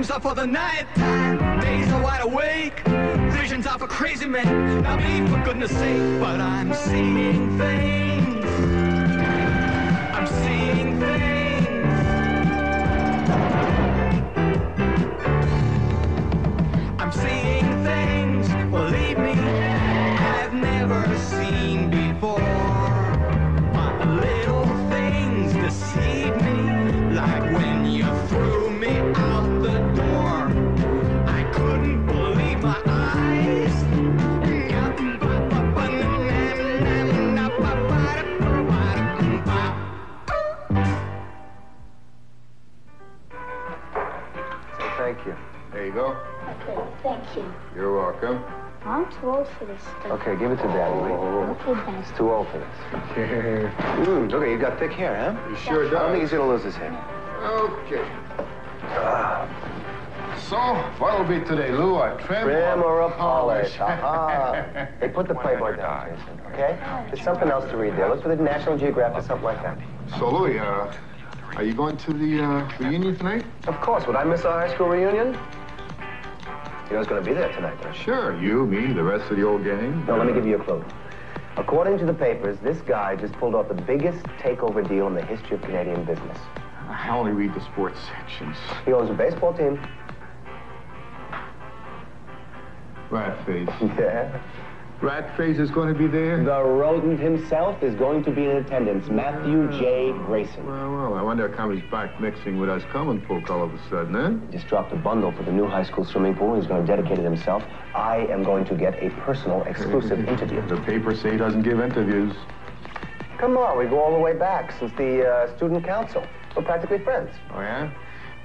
Dreams are for the night days are wide awake. Visions are for crazy men. Not me, for goodness sake, but I'm seeing things. You. You're welcome. I'm too old for this stuff. Okay, give it to Daddy. Wait. Okay, then. He's too old for this. Mm, look, you got thick hair, huh? He sure I don't think he's gonna lose his hair. Okay. So, what'll be today, Lou? A trim, Trim or a polish. Aha. Hey, put the Playboy down, Jason, okay? There's something else to read there. Look for the National Geographic, something like that. So, Louis, uh, are you going to the uh, reunion tonight? Of course. Would I miss our high school reunion? You know who's gonna be there tonight, don't you? Sure. You, me, the rest of the old gang. No, let me give you a clue. According to the papers, this guy just pulled off the biggest takeover deal in the history of Canadian business. I only read the sports sections. He owns a baseball team. Rat face. Yeah. Rat face is going to be there? The rodent himself is going to be in attendance. Matthew J. Grayson. Well, well, I wonder how come he's back mixing with us common folk all of a sudden, eh? Just dropped a bundle for the new high school swimming pool. He's going to dedicate it himself. I am going to get a personal exclusive interview. The papers say he doesn't give interviews. Come on, we go all the way back since the uh, student council. We're practically friends. Oh, yeah?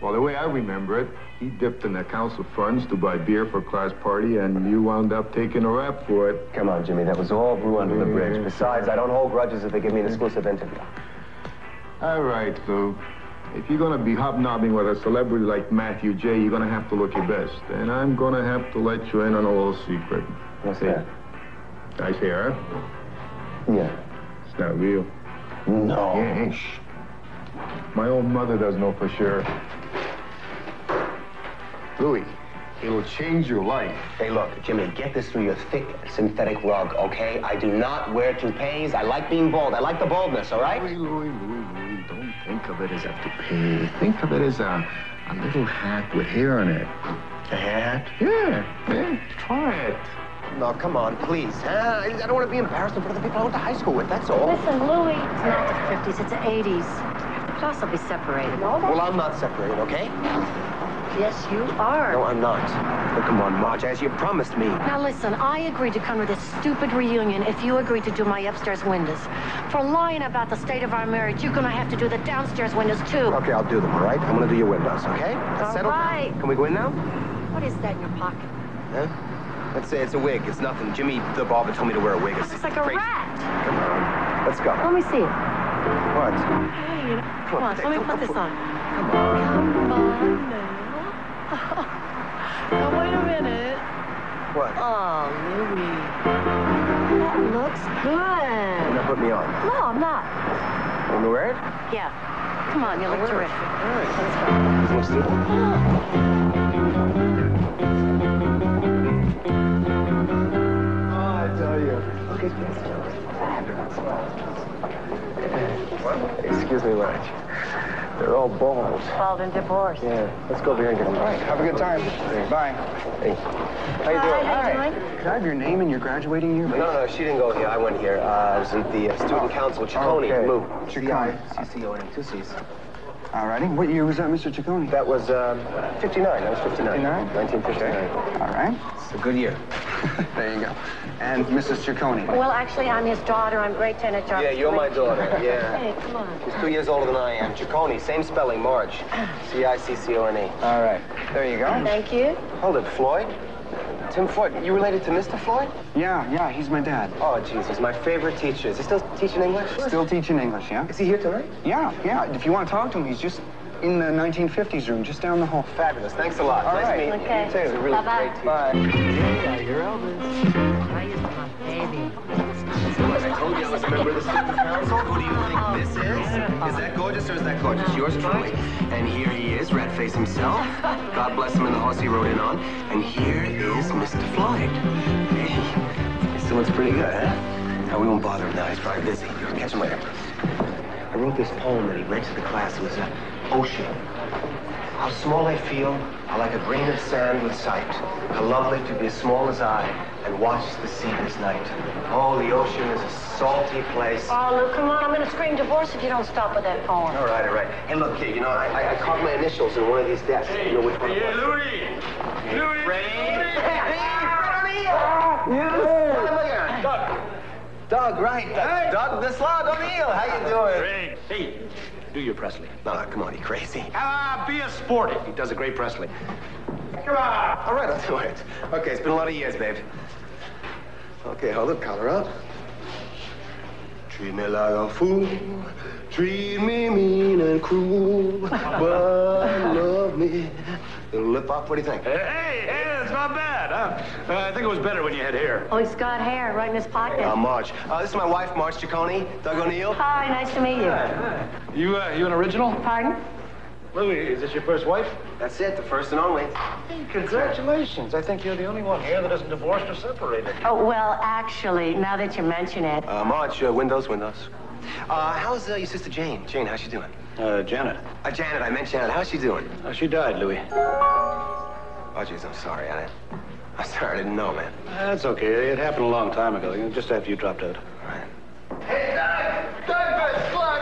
Well, the way I remember it, he dipped in the council funds to buy beer for a class party, and you wound up taking a rap for it. Come on, Jimmy, that was all brew under the bridge. Besides, I don't hold grudges if they give me an exclusive interview. All right, Lou. If you're gonna be hobnobbing with a celebrity like Matthew J., you're gonna have to look your best. And I'm gonna have to let you in on a little secret. What's See? that? Nice hair, huh? Yeah. It's not real. No. Yeah, shh. My own mother does know for sure. Louis, it'll change your life. Hey, look, Jimmy, get this through your thick synthetic rug, okay? I do not wear toupees. I like being bald. I like the baldness, all right? Louis, Louis, Louis, Louis, don't think of it as a toupee. Think of it as a, a little hat with hair on it. A hat? Yeah, yeah, try it. No, come on, please. Huh? I don't want to be embarrassed in front of the people I went to high school with, that's all. Listen, Louie. It's not the 50s, it's the 80s. Plus, they'll be separated. Well, I'm not separated, okay? Yes, you are. No, I'm not. Well, come on, Marge, as you promised me. Now listen, I agreed to come to this stupid reunion if you agreed to do my upstairs windows. For lying about the state of our marriage, you're gonna have to do the downstairs windows too. Okay, I'll do them, all right? I'm gonna do your windows, okay? All Settle down. right. Can we go in now? What is that in your pocket? Huh? Let's say it's a wig. It's nothing. Jimmy, the barber, told me to wear a wig. It's Looks like a crazy. rat. Come on. Let's go. Let me see it. What? Hey, come on, let me put this on. Come on. Come on. Now, wait a minute. What? Oh, Louie. That looks good. Now put me on. No, I'm not. Want me to wear it? Yeah. Come on, you look I'll terrific. All right. Let's go. Let's do it. Oh, I tell you. Look at this. What? Excuse me, Marge. They're all bald. Bald and divorced. Yeah. Let's go over here and get them. All right. Have a good time. Bye. Hey. How you doing? Hi, how you doing? Can I have your name and your graduating year? No, no, she didn't go here. I went here. Uh, I was at the uh, student council, Ciccone. okay. Lou. Ciccone. C-I-C-C-O-N, two C's. All righty. What year was that, Mr. Ciccone? That was um, 59. That was 59. 59? 1959. All right. It's a good year. there you go. And Mrs. Ciccone. Well, actually, I'm his daughter. I'm grade 10 at Jarvis. Yeah, you're my daughter. Yeah. Hey, come on. She's two years older than I am. Ciccone, same spelling, Marge. C-I-C-C-O-N-E. All right. There you go. Thank you. Hold it, Floyd. Tim Floyd, you related to Mr. Floyd? Yeah, yeah, he's my dad. Oh, Jesus, my favorite teacher. Is he still teaching English? Still teaching English, yeah? Is he here tonight? Yeah, yeah. If you want to talk to him, he's just in the 1950s room, just down the hall. Fabulous. Thanks a lot. All nice right. meeting you. Okay. You too. He's a really Bye-bye. great teacher. Bye. I used to my baby. was a member of the student council. Who do you think this is? Is that gorgeous or is that gorgeous? Yours truly. And here he is, Ratface himself. God bless him and the horse he rode in on. And here is Mr. Floyd. Hey, he still looks pretty good, huh? Now, we won't bother him now. He's probably busy. Catch him later. I wrote this poem that he read to the class. It was uh, Ocean. How small I feel, how like a grain of sand with sight. How lovely to be as small as I and watch the sea this night. Oh, the ocean is a salty place. Oh, Lou, come on. I'm going to scream divorce if you don't stop with that poem. All right, all right. Hey, look, kid, you know, I, I, I carved my initials in one of these desks. You know which one it was? Louis! Louis! Ray! Hey, Doug. Doug, right. Doug, Doug the Slug O'Neill. How you doing? Great. hey, do your Presley. No, no, come on, you crazy. Ah, be a sport. He does a great Presley. Come on. All right, I'll do it. Okay, it's been a lot of years, babe. Okay, hold it, collar up. Treat me like a fool. Treat me mean and cruel. But love me. It'll Lip off, what do you think? Hey, hey, not bad. Huh? Uh, I think it was better when you had hair. Oh, he's got hair right in his pocket. Uh, Marge. Uh, this is my wife, Marge Ciccone. Doug O'Neill. Hi, nice to meet you. You, uh, you an original? Pardon? Louis, is this your first wife? That's it, the first and only. Congratulations. I think you're the only one here that isn't divorced or separated. Oh, well, actually, now that you mention it, Uh, Marge, uh, windows, windows. Uh, how's uh, your sister Jane? Jane, how's she doing? Uh, Janet. Uh, Janet, I meant Janet. How's she doing? Uh, she died, Louis. Oh, jeez, I'm sorry. I, I'm sorry, I didn't know, man. That's okay. It happened a long time ago, just after you dropped out. All right. Hey, Doug! Doug, the slug!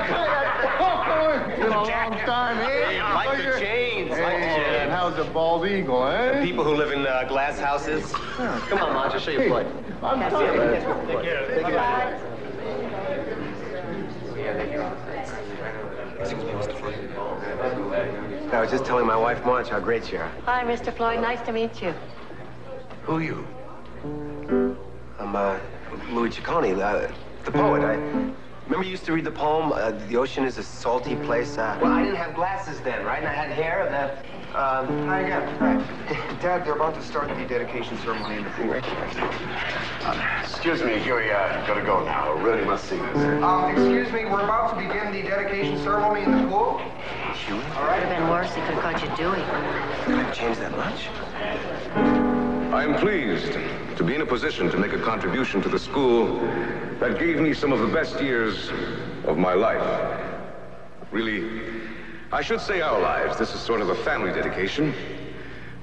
It's been a long time, eh? Like the Janes, like the Hey, and Janes. how's the bald eagle, eh? People who live in uh, glass houses. Come on, Marge, I'll show you Floyd. I'm sorry. Excuse me, Mr. Floyd. I was just telling my wife, Marge, how great you are. hi, Mr. Floyd. Nice to meet you. Who are you? I'm, uh, Louis Ciccone, uh, the poet. I remember you used to read the poem, uh, The Ocean is a Salty Place. Uh, well, I didn't have glasses then, right? And I had hair and that. Um, Hi again. Hi. Dad, they're about to start the dedication ceremony in the pool. Excuse me, Huey, uh, gotta go now. I really must see this. Um, excuse me, we're about to begin the dedication ceremony in the pool. Huey? All Could have right? been worse. He could have caught you Dewey. Could I change that much? I am pleased to be in a position to make a contribution to the school that gave me some of the best years of my life. Really, I should say our lives. This is sort of a family dedication.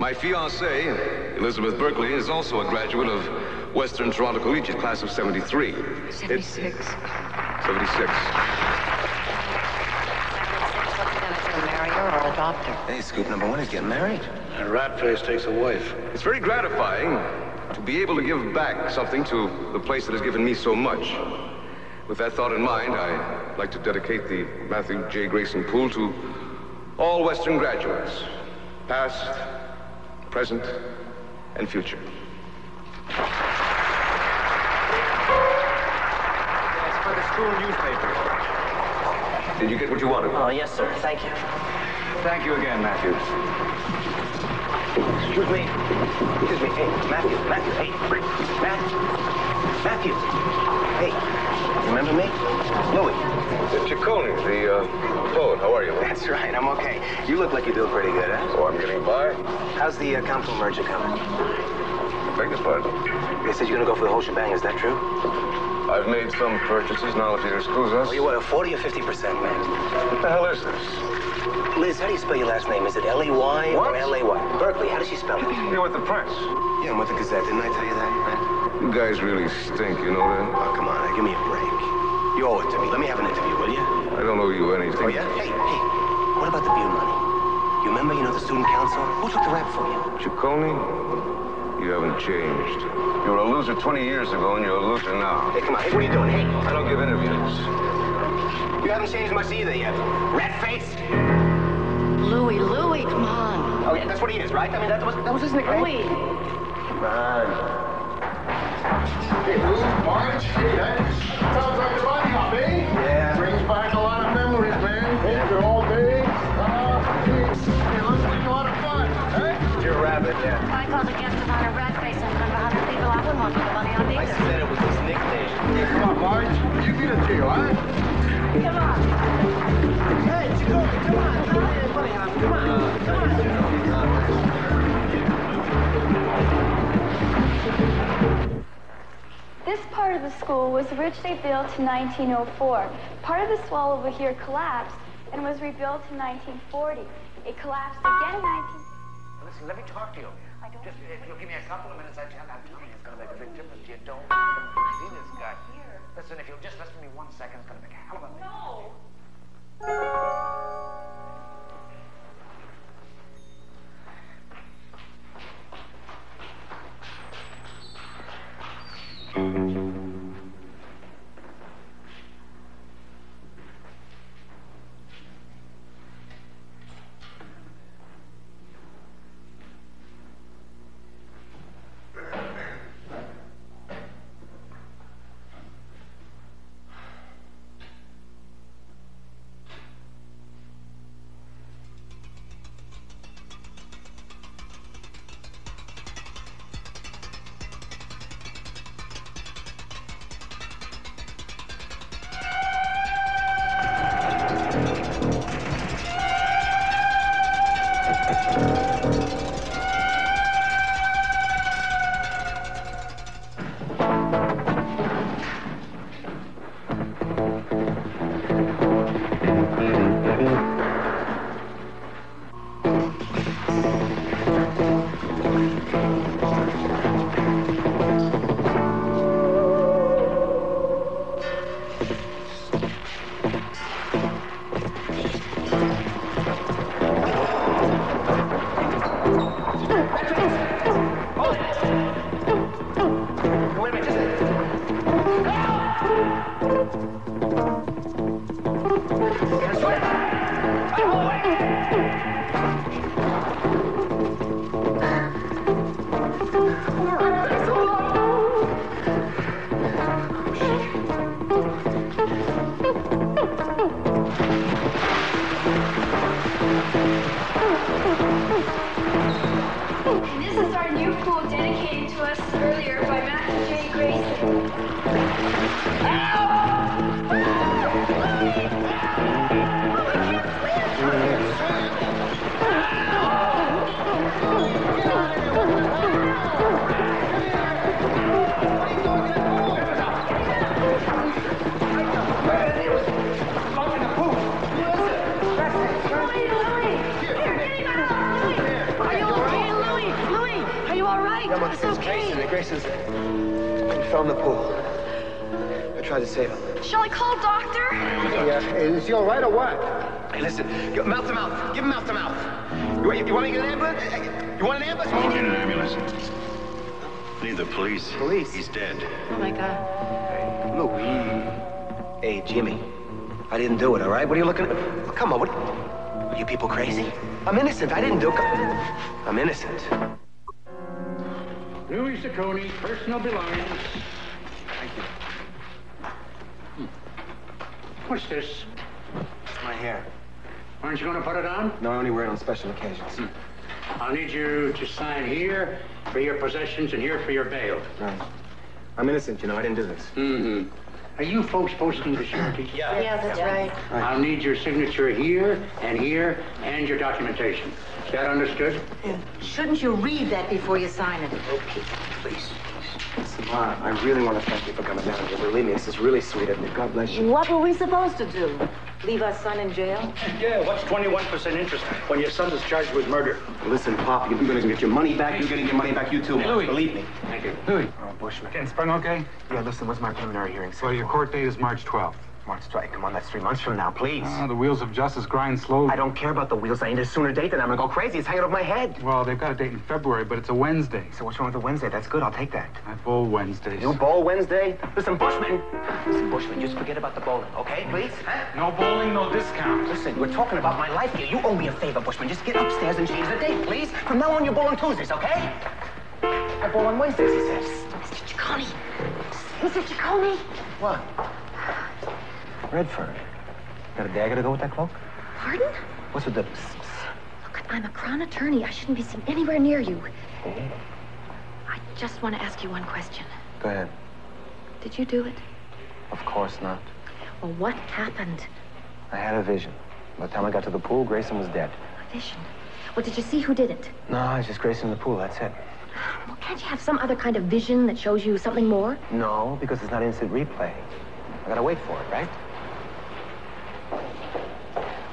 My fiancée, Elizabeth Berkeley, is also a graduate of Western Toronto Collegiate, class of 73. 76. 76. What's he gonna do, marry her or adopt her? Hey, scoop number one is getting married. And Ratface takes a wife. It's very gratifying to be able to give back something to the place that has given me so much. With that thought in mind, I'd like to dedicate the Matthew J. Grayson Pool to all Western graduates, past, present, and future. It's for the school newspaper. Did you get what you wanted? Oh, yes, sir. Thank you. Thank you again, Matthew. Excuse me. Excuse me. Hey, Matthew. Matthew. Hey. Matthew. Matthew. Hey. Remember me? Louis. Ciccone, the uh, poet. How are you? That's right. I'm okay. You look like you're doing pretty good, huh? Oh, I'm getting by. How's the uh, council merger coming? Beg your pardon. They said you're gonna go for the whole shebang. Is that true? I've made some purchases now, if you excuse us. Well, you what, a 40 or 50 percent, man? What the hell is this? Liz, how do you spell your last name? Is it L-E-Y or What? L-A-Y? Berkeley, how does she spell it? You're with the press. Yeah, I'm with the Gazette. Didn't I tell you that? You guys really stink, you know that? Oh, come on. Now, give me a break. You owe it to me. Let me have an interview, will you? I don't owe you anything. Oh, yeah? Hey, hey. What about the beer money? You remember, you know, the student council? Who took the rap for you? Ciccone, you haven't changed. You were a loser 20 years ago, and you're a loser now. Hey, come on. Hey, what are you doing? Hey. I don't give interviews. You haven't changed much either yet. Rat face? Louis, Louis, come on. Oh, yeah, that's what he is, right? I mean, that was, that was his nickname. Louis. Come on. Hey, Lou, Marge, hey, that sounds like the the. This part of the school was originally built in 1904. Part of this wall over here collapsed and was rebuilt in 1940. It collapsed again in 19... Listen, let me talk to you. Just if you'll give me a couple of minutes, I tell, I'm telling you, it's going to make a big difference. You don't ah. see this guy. Listen, if you'll just listen to me one second, it's going to make a hell of a difference. No. Grayson's, he fell in the pool. I tried to save him. Shall I call doctor? Yeah, is he all right or what? Hey, listen, go- mouth to mouth. Give him mouth to mouth. You, want- you want to get an ambulance? You want an ambulance? I'll get an ambulance. Need the police. Police? He's dead. Oh, my God. Hey, Lou, Hey, Jimmy. I didn't do it, all right? What are you looking at? Come on, what? Are you people crazy? I'm innocent. I didn't do it. I'm innocent. Louis Saccone, personal belongings. Thank you. Hmm. What's this? My hair. Aren't you going to put it on? No, I only wear it on special occasions. I'll need you to sign here for your possessions and here for your bail. Right. I'm innocent, you know. I didn't do this. Mm-hmm. Are you folks posting the surety? Yeah, that's right. I'll need your signature here and here and your documentation. Is that understood? Shouldn't you read that before you sign it? Okay, please. Listen, Ma, I really want to thank you for coming down here. Believe me, this is really sweet of you. God bless you. What were we supposed to do? Leave our son in jail? Yeah, what's 21% interest when your son is charged with murder? Listen, Pop, you're gonna get your money back. You're gonna get money back, you too. Louis. Believe me. Thank you. Louis, Oh, Bushman. getting sprung okay? Yeah, listen, what's my preliminary hearing? Well, your court date is March 12th. March strike. Come on, that's three months from now, please. Uh, the wheels of justice grind slowly. I don't care about the wheels. I need a sooner date than I'm gonna go crazy. It's hanging over my head. Well, they've got a date in February, but it's a Wednesday. So what's wrong with a Wednesday? That's good. I'll take that. I bowl Wednesdays. You bowl Wednesday? Listen, Bushman. Listen, Bushman, just forget about the bowling, okay, please? Huh? No bowling, no discount. Listen, we're talking about my life here. You owe me a favor, Bushman. Just get upstairs and change the date, please. From now on, you bowl on Tuesdays, okay? I bowl on Wednesdays, he says. Mr. Ciccone. Mr. Ciccone. What? Redfern. Got a dagger to go with that cloak? Pardon? What's with the... Look, I'm a crown attorney. I shouldn't be seen anywhere near you. I just want to ask you one question. Go ahead. Did you do it? Of course not. Well, what happened? I had a vision. By the time I got to the pool, Grayson was dead. A vision. Well, did you see who did it? No, it's just Grayson in the pool, that's it. Well, can't you have some other kind of vision that shows you something more? No, because it's not instant replay. I gotta wait for it, right?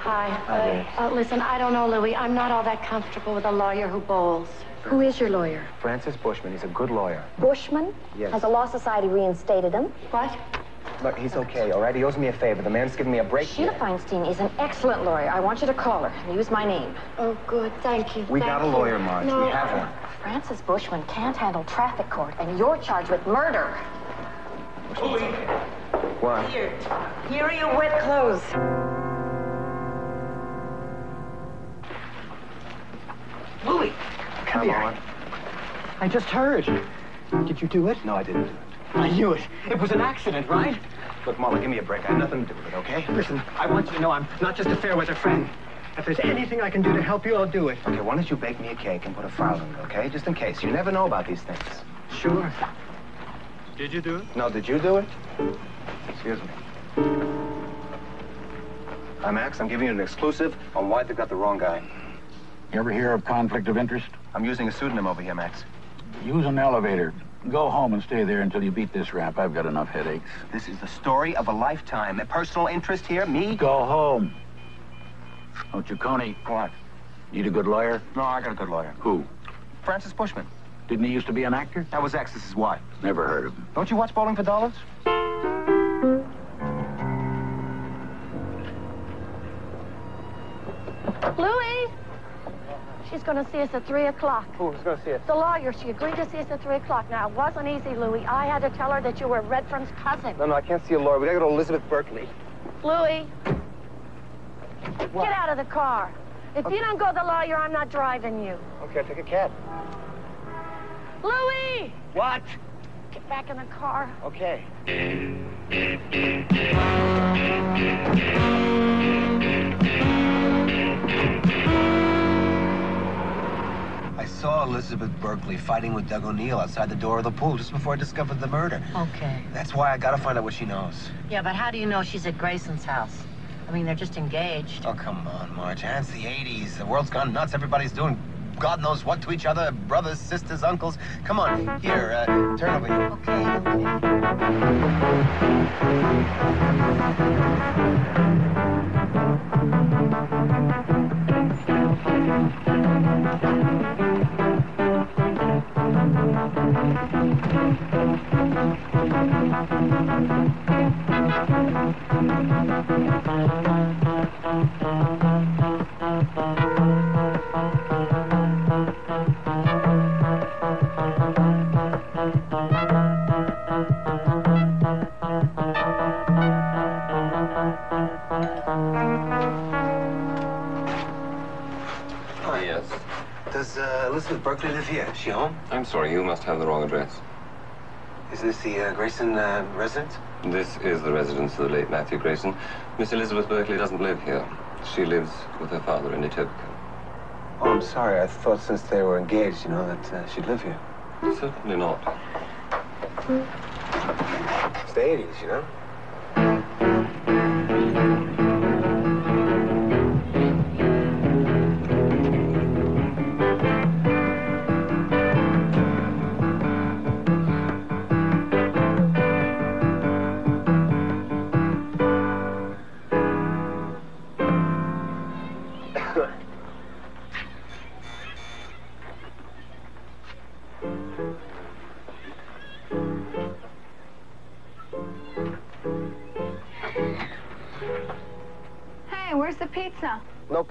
Hi. Hi, Grace. Uh, listen, I don't know, Louis. I'm not all that comfortable with a lawyer who bowls. Who is your lawyer? Francis Bushman, he's a good lawyer. Bushman? Yes. Has the Law Society reinstated him? What? Look, he's okay, all right? He owes me a favor. The man's giving me a break. Sheila Feinstein is an excellent lawyer. I want you to call her and use my name. Oh, good. Thank you. We Thank got a lawyer, Marge. No, We have one. Francis Bushman can't handle traffic court, and you're charged with murder. What? Here. Here are your wet clothes. Louis, Come here. on. I just heard. Did you do it? No, I didn't do it. I knew it. It was an accident, right? Look, Molly, give me a break. I had nothing to do with it, okay? Listen, I want you to know I'm not just a fair weather friend. If there's anything I can do to help you, I'll do it. Okay, why don't you bake me a cake and put a file in it, okay? Just in case. You never know about these things. Sure. Did you do it? No, did you do it? Excuse me. Hi, Max. I'm giving you an exclusive on why they got the wrong guy. You ever hear of conflict of interest? I'm using a pseudonym over here, Max. Use an elevator. Go home and stay there until you beat this rap. I've got enough headaches. This is the story of a lifetime. A personal interest here? Me? Go home. Oh, Ciccone. What? Need a good lawyer? No, I got a good lawyer. Who? Francis Bushman. Didn't he used to be an actor? That was X. This is Y. Never heard of him. Don't you watch Bowling for Dollars? Louis! She's going to see us at 3 o'clock. Who's going to see us? The lawyer, she agreed to see us at 3 o'clock. Now, it wasn't easy, Louis. I had to tell her that you were Redfern's cousin. No, no, I can't see a lawyer. We gotta go to Elizabeth Berkeley. Louis, get out of the car. If you don't go to the lawyer, I'm not driving you. Okay, I'll take a cab. Louis! What? Get back in the car. Okay. I saw Elizabeth Berkeley fighting with Doug O'Neill outside the door of the pool just before I discovered the murder. Okay. That's why I gotta find out what she knows. Yeah, but how do you know she's at Grayson's house? I mean, they're just engaged. Oh, come on, Marge. It's the 80s. The world's gone nuts. Everybody's doing God knows what to each other. Brothers, sisters, uncles. Come on. Here, uh, turn over here. Okay, Oh, Berkeley live here? Is she home? I'm sorry, you must have the wrong address. Is this the uh, Grayson uh, residence? This is the residence of the late Matthew Grayson. Miss Elizabeth Berkeley doesn't live here. She lives with her father in Etobicoke. Oh, I'm sorry. I thought since they were engaged, you know, that uh, she'd live here. Certainly not. It's the 80s, you know?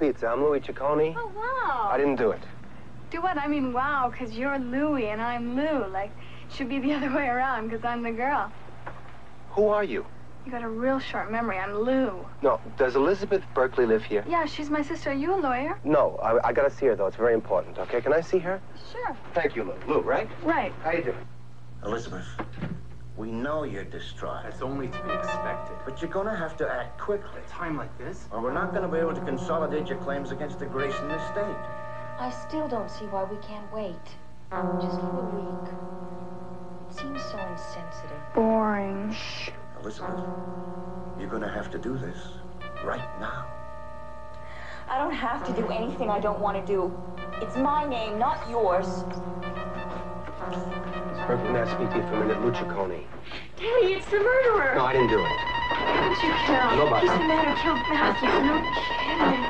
Pizza. I'm Louis Ciccone. Oh, wow. I didn't do it. Do what? I mean, wow, because you're Louie and I'm Lou. Like, should be the other way around because I'm the girl. Who are you? You got a real short memory. I'm Lou. No. Does Elizabeth Berkeley live here? Yeah, she's my sister. Are you a lawyer? No. I, I gotta see her, though. It's very important, okay? Can I see her? Sure. Thank you, Lou. Lou, right? Right. How you doing? Elizabeth, we know you're distraught. That's only to be expected. But you're gonna have to act quickly. A Time like this? Or we're not gonna be able to consolidate your claims against the Grayson estate. I still don't see why we can't wait. Just for a week. It seems so insensitive. Boring. Shh. Elizabeth, you're gonna have to do this right now. I don't have to do anything I don't want to do. It's my name, not yours. Perfect. May I speak to you for a minute? Luciacone. Daddy, it's the murderer. No, I didn't do it. Don't you kill? Nobody. He's the man who killed Matthew. No kidding.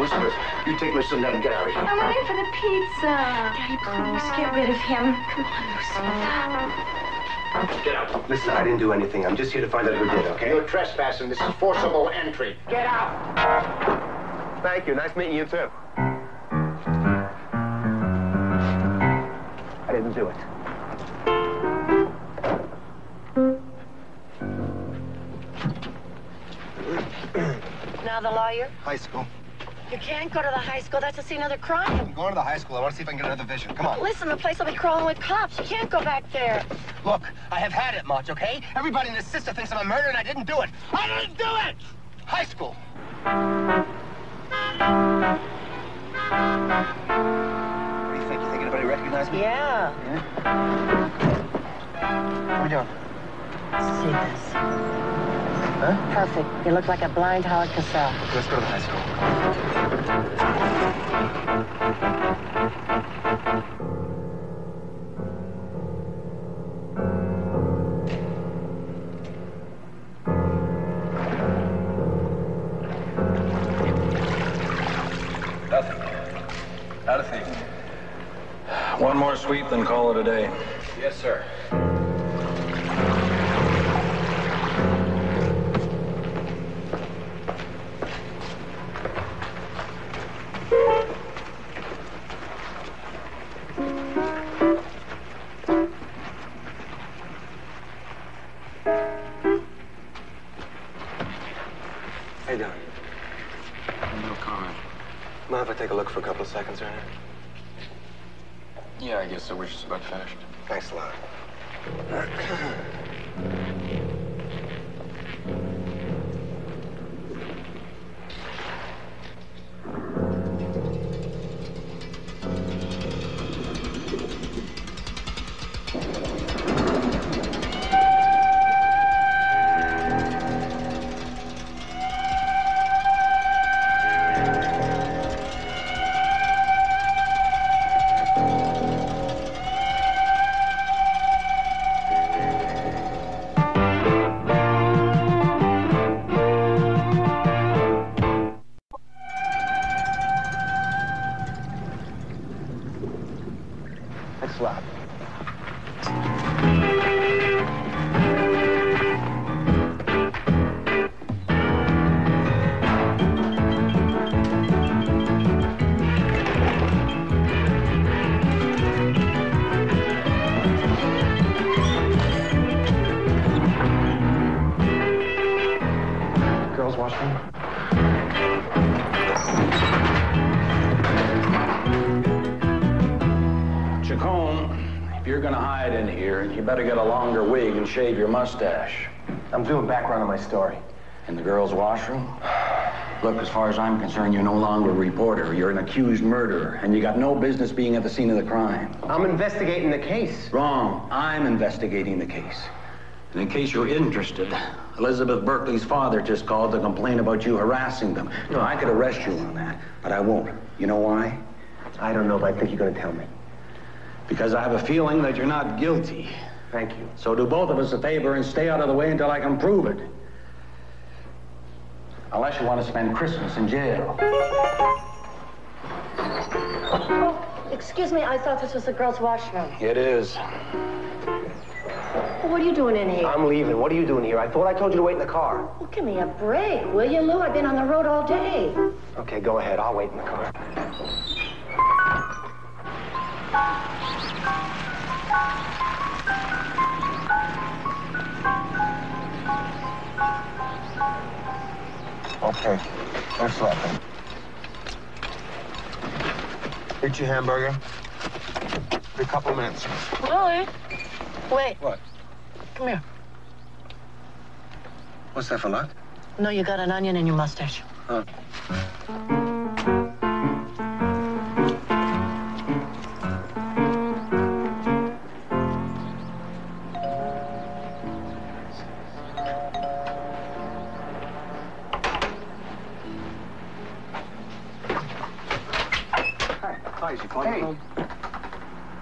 Elizabeth, you take my son down and get out of here. I'm waiting for the pizza. Daddy, please get rid of him. Come on, Lucinda. Get out. Listen, I didn't do anything. I'm just here to find out who did, okay? You're trespassing. This is forcible entry. Get out! Thank you. Nice meeting you, too. I didn't do it. Now the lawyer? High school. You can't go to the high school. That's the scene of the crime. I'm going to the high school. I want to see if I can get another vision. Come on. Listen, the place will be crawling with cops. You can't go back there. Look, I have had it, Marge, okay? Everybody in this sister thinks I'm a murderer, and I didn't do it. I didn't do it! High school. Anybody recognized me? Yeah. What are we doing? See this. Huh? Perfect. You look like a blind Howard Cosell. Let's go to the high school. Then Thanks a lot. Mustache. I'm doing background on my story. In the girls' washroom? Look, as far as I'm concerned, you're no longer a reporter. You're an accused murderer, and you got no business being at the scene of the crime. I'm investigating the case. Wrong. I'm investigating the case. And in case you're interested, Elizabeth Berkeley's father just called to complain about you harassing them. No, I could arrest you on that, but I won't. You know why? I don't know, but I think you're going to tell me. Because I have a feeling that you're not guilty. Thank you. So do both of us a favor and stay out of the way until I can prove it. Unless you want to spend Christmas in jail. Oh, excuse me. I thought this was the girls' washroom. It is. What are you doing in here? I'm leaving. What are you doing here? I thought I told you to wait in the car. Well, give me a break, will you, Lou? I've been on the road all day. Okay, go ahead. I'll wait in the car. Okay. Lot, man. Eat your hamburger. Be a couple minutes. Louie. Wait. What? Come here. What's that for luck? No, you got an onion in your mustache. Huh.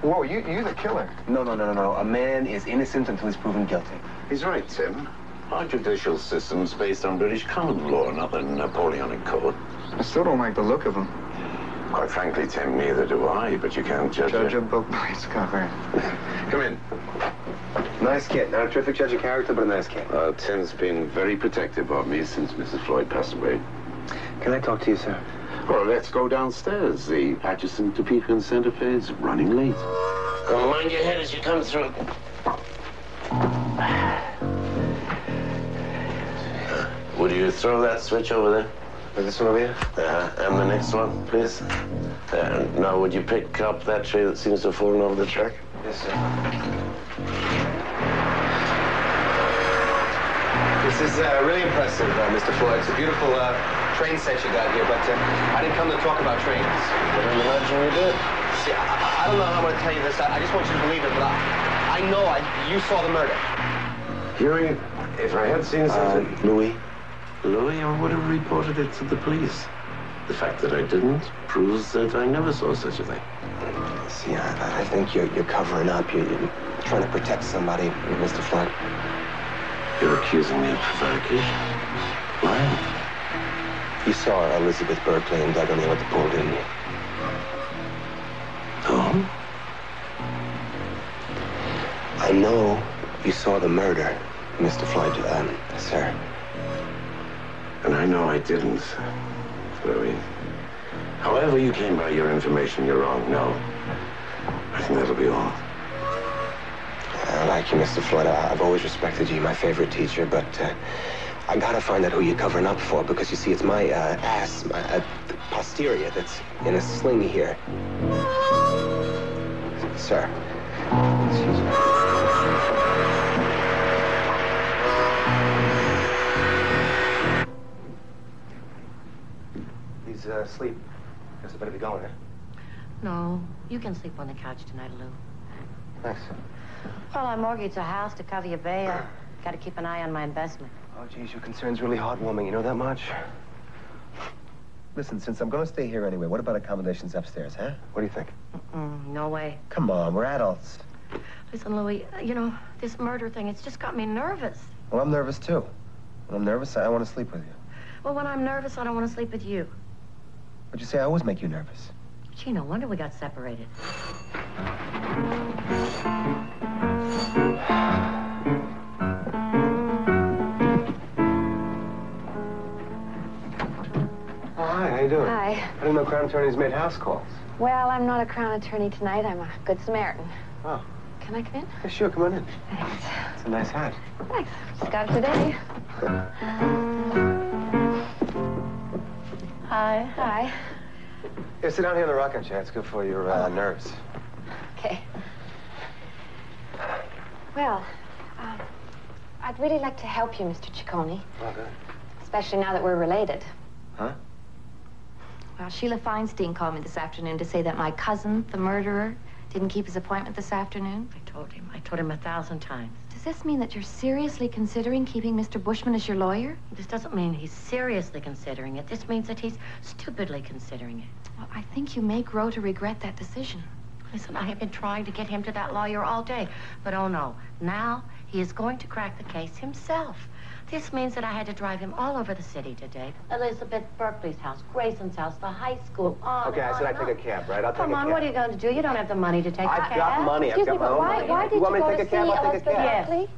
Whoa, you, you're the killer. No, no, no, no, no. A man is innocent until he's proven guilty. He's right, Tim. Our judicial system's based on British common law, not the Napoleonic Code. I still don't like the look of him. Quite frankly, Tim, neither do I, but you can't judge, Judge it. a book by its cover. Come in. Nice kid. Not a terrific judge of character, but a nice kid. Uh, Tim's been very protective of me since Mrs. Floyd passed away. Can I talk to you, sir? Well, let's go downstairs. The Atchison, Topeka, and Santa Fe is running late. Well, mind your head as you come through. Would you throw that switch over there? This one over here? Uh, and the next one, please. Uh, now, would you pick up that tray that seems to have fallen over the track? Yes, sir. This is uh, really impressive, uh, Mr. Floyd. It's a beautiful uh, train set you got here, but uh, I didn't come to talk about trains. I don't imagine we did. See, I, I don't know how I'm going to tell you this. I, I just want you to believe it, but I, I know I, you saw the murder. Huey, if I had seen something... Louis? Louis, I would have reported it to the police. The fact that I didn't proves that I never saw such a thing. See, I, I think you're, you're covering up. You're, you're trying to protect somebody, Mr. Floyd. You're accusing me of prevarication. Why? You saw Elizabeth Berkeley and Doug O'Neill at the pool, didn't you? Oh? I know you saw the murder, Mr. Floyd, um, sir. And I know I didn't, Louis. However you came by your information, you're wrong. No. I think that'll be all. I like you, Mr. Floyd. I, I've always respected you, my favorite teacher, but uh, I gotta find out who you're covering up for because you see, it's my uh, ass, my uh, posterior that's in a sling here. Sir. Excuse me. He's uh, asleep. Guess I better be going, huh? No, you can sleep on the couch tonight, Lou. Thanks. Well, I mortgaged a house to cover your bail. Got to keep an eye on my investment. Oh, geez, your concern's really heartwarming. You know that much? Listen, since I'm going to stay here anyway, what about accommodations upstairs, huh? What do you think? Mm, no way. Come on, we're adults. Listen, Louis, uh, you know, this murder thing, it's just got me nervous. Well, I'm nervous, too. When I'm nervous, I want to sleep with you. Well, when I'm nervous, I don't want to sleep with you. But you say I always make you nervous. Gee, no wonder we got separated. Didn't know Crown Attorneys made house calls. Well, I'm not a Crown Attorney tonight. I'm a Good Samaritan. Oh. Can I come in? Yeah, sure, come on in. Thanks. It's a nice hat. Thanks. Just got it today. Hi. Hi. Yeah, sit down here in the rocking chair. It's good for your uh, nerves. Okay. Well, um, I'd really like to help you, Mr. Ciccone, Oh, good. especially now that we're related. Huh? Well, Sheila Feinstein called me this afternoon to say that my cousin, the murderer, didn't keep his appointment this afternoon. I told him. I told him a thousand times. Does this mean that you're seriously considering keeping Mr. Bushman as your lawyer? This doesn't mean he's seriously considering it. This means that he's stupidly considering it. Well, I think you may grow to regret that decision. Listen, I have been trying to get him to that lawyer all day, but oh no. Now he is going to crack the case himself. This means that I had to drive him all over the city today. Elizabeth Berkeley's house, Grayson's house, the high school. On Okay, I said on I'd take a cab, right? I'll on. take Come a on, cab. what are you going to do? You don't have the money to take a I've cab. got money. I've Excuse got me, my but own why, money. why did you you want me go to to take see a cab? I'll take a Elizabeth cab. Berkeley?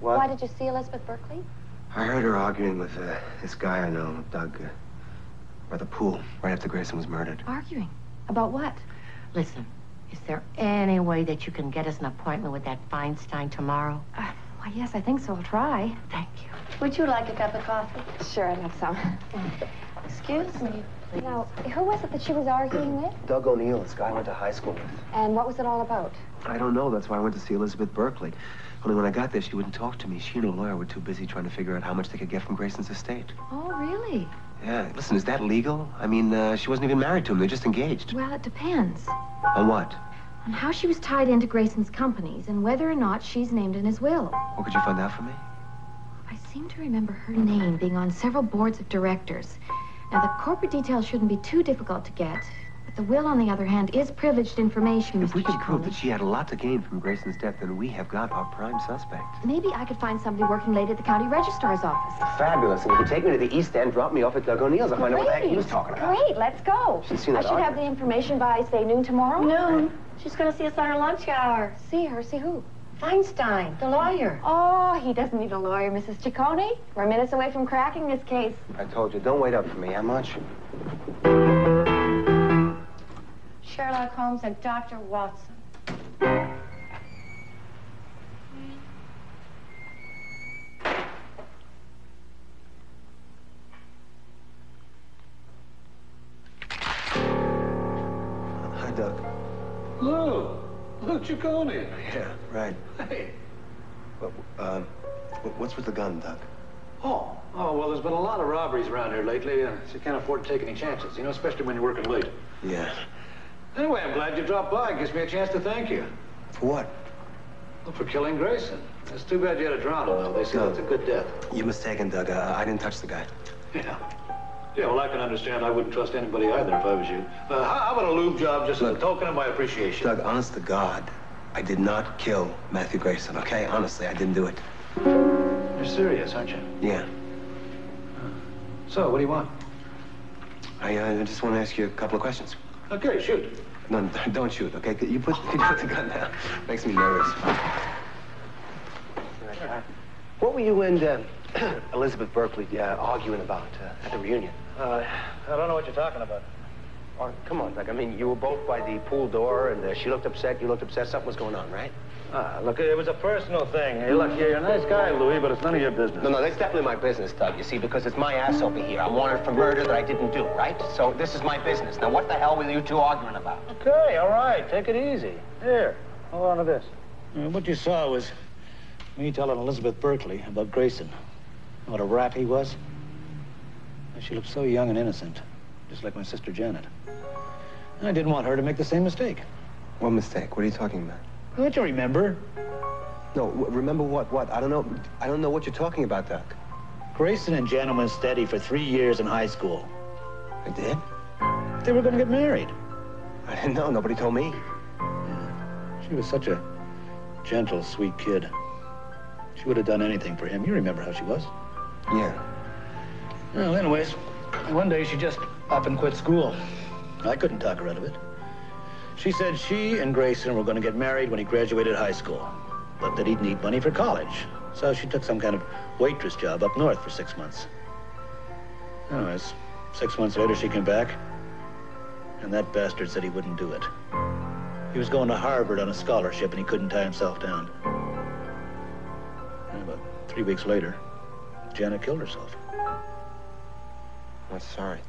What? Why did you see Elizabeth Berkeley? I heard her arguing with uh, this guy I know, Doug, uh, by the pool, right after Grayson was murdered. Arguing. About what? Listen, is there any way that you can get us an appointment with that Feinstein tomorrow? Uh, why, yes, I think so. I'll try. Thank you. Would you like a cup of coffee? Sure, I'd like some. Excuse me. Now, who was it that she was arguing with? Doug O'Neill, this guy I went to high school with. And what was it all about? I don't know. That's why I went to see Elizabeth Berkeley. Only when I got there, she wouldn't talk to me. She and her lawyer were too busy trying to figure out how much they could get from Grayson's estate. Oh, really? Yeah. Listen, is that legal? I mean, uh, she wasn't even married to him. They're just engaged. Well, it depends On what? On how she was tied into Grayson's companies and whether or not she's named in his will. What could you find out for me? I seem to remember her name being on several boards of directors. Now, the corporate details shouldn't be too difficult to get, The will, on the other hand, is privileged information, If Mr. we can Ciccone. prove that she had a lot to gain from Grayson's death, then we have got our prime suspect. Maybe I could find somebody working late at the county registrar's office. Fabulous. And if you can take me to the East End, drop me off at Doug O'Neill's. I'll find out what the heck he was talking about. Great, let's go. She's seen that I that should have the information by, say, noon tomorrow. Noon. She's going to see us on her lunch hour. See her, see who? Feinstein, the lawyer. Oh, he doesn't need a lawyer, Mrs. Ciccone. We're minutes away from cracking this case. I told you, don't wait up for me. How much? Sherlock Holmes and Dr. Watson. Hi, Doug. Lou. Lou Ciccone. Yeah, right. Hey. But, um, wh- what's with the gun, Doug? Oh, oh, well, there's been a lot of robberies around here lately, uh, so you can't afford to take any chances, you know, especially when you're working late. Yeah. Anyway, I'm glad you dropped by. It gives me a chance to thank you. For what? Well, for killing Grayson. It's too bad you had to drown him, though. They say it's a good death. You're mistaken, Doug. Uh, I didn't touch the guy. Yeah. Yeah, well, I can understand. I wouldn't trust anybody either if I was you. Uh, how, about a lube job just as a token of my appreciation? Doug, honest to God, I did not kill Matthew Grayson, okay? Honestly, I didn't do it. You're serious, aren't you? Yeah. So, what do you want? I uh, just want to ask you a couple of questions. Okay, shoot. No, don't shoot, okay? Could you put, could you put the gun down? Makes me nervous. What were you and uh, Elizabeth Berkeley uh, arguing about uh, at the reunion? Uh, I don't know what you're talking about. Or, come on, Doug. I mean, you were both by the pool door, and uh, she looked upset, you looked upset. Something was going on, right? Ah, look, it was a personal thing. Hey, look, you're a nice guy, Louis, but it's none of your business. No, no, that's definitely my business, Doug. You see, because it's my ass over here. I'm wanted for murder that I didn't do, right? So this is my business. Now, what the hell were you two arguing about? Okay, all right. Take it easy. Here, hold on to this. Uh, what you saw was me telling Elizabeth Berkeley about Grayson. What a rat he was. She looked so young and innocent, just like my sister Janet. I didn't want her to make the same mistake. What mistake? What are you talking about? Don't you remember? No, w- remember what? What? I don't know. I don't know what you're talking about, Doc. Grayson and Janet went steady for three years in high school. I did? They were going to get married. I didn't know. Nobody told me. She was such a gentle, sweet kid. She would have done anything for him. You remember how she was. Yeah. Well, anyways, one day she just up and quit school. I couldn't talk her out of it. She said she and Grayson were going to get married when he graduated high school, but that he'd need money for college. So she took some kind of waitress job up north for six months. Anyways, six months later she came back, and that bastard said he wouldn't do it. He was going to Harvard on a scholarship, and he couldn't tie himself down. And about three weeks later, Janet killed herself. I'm sorry.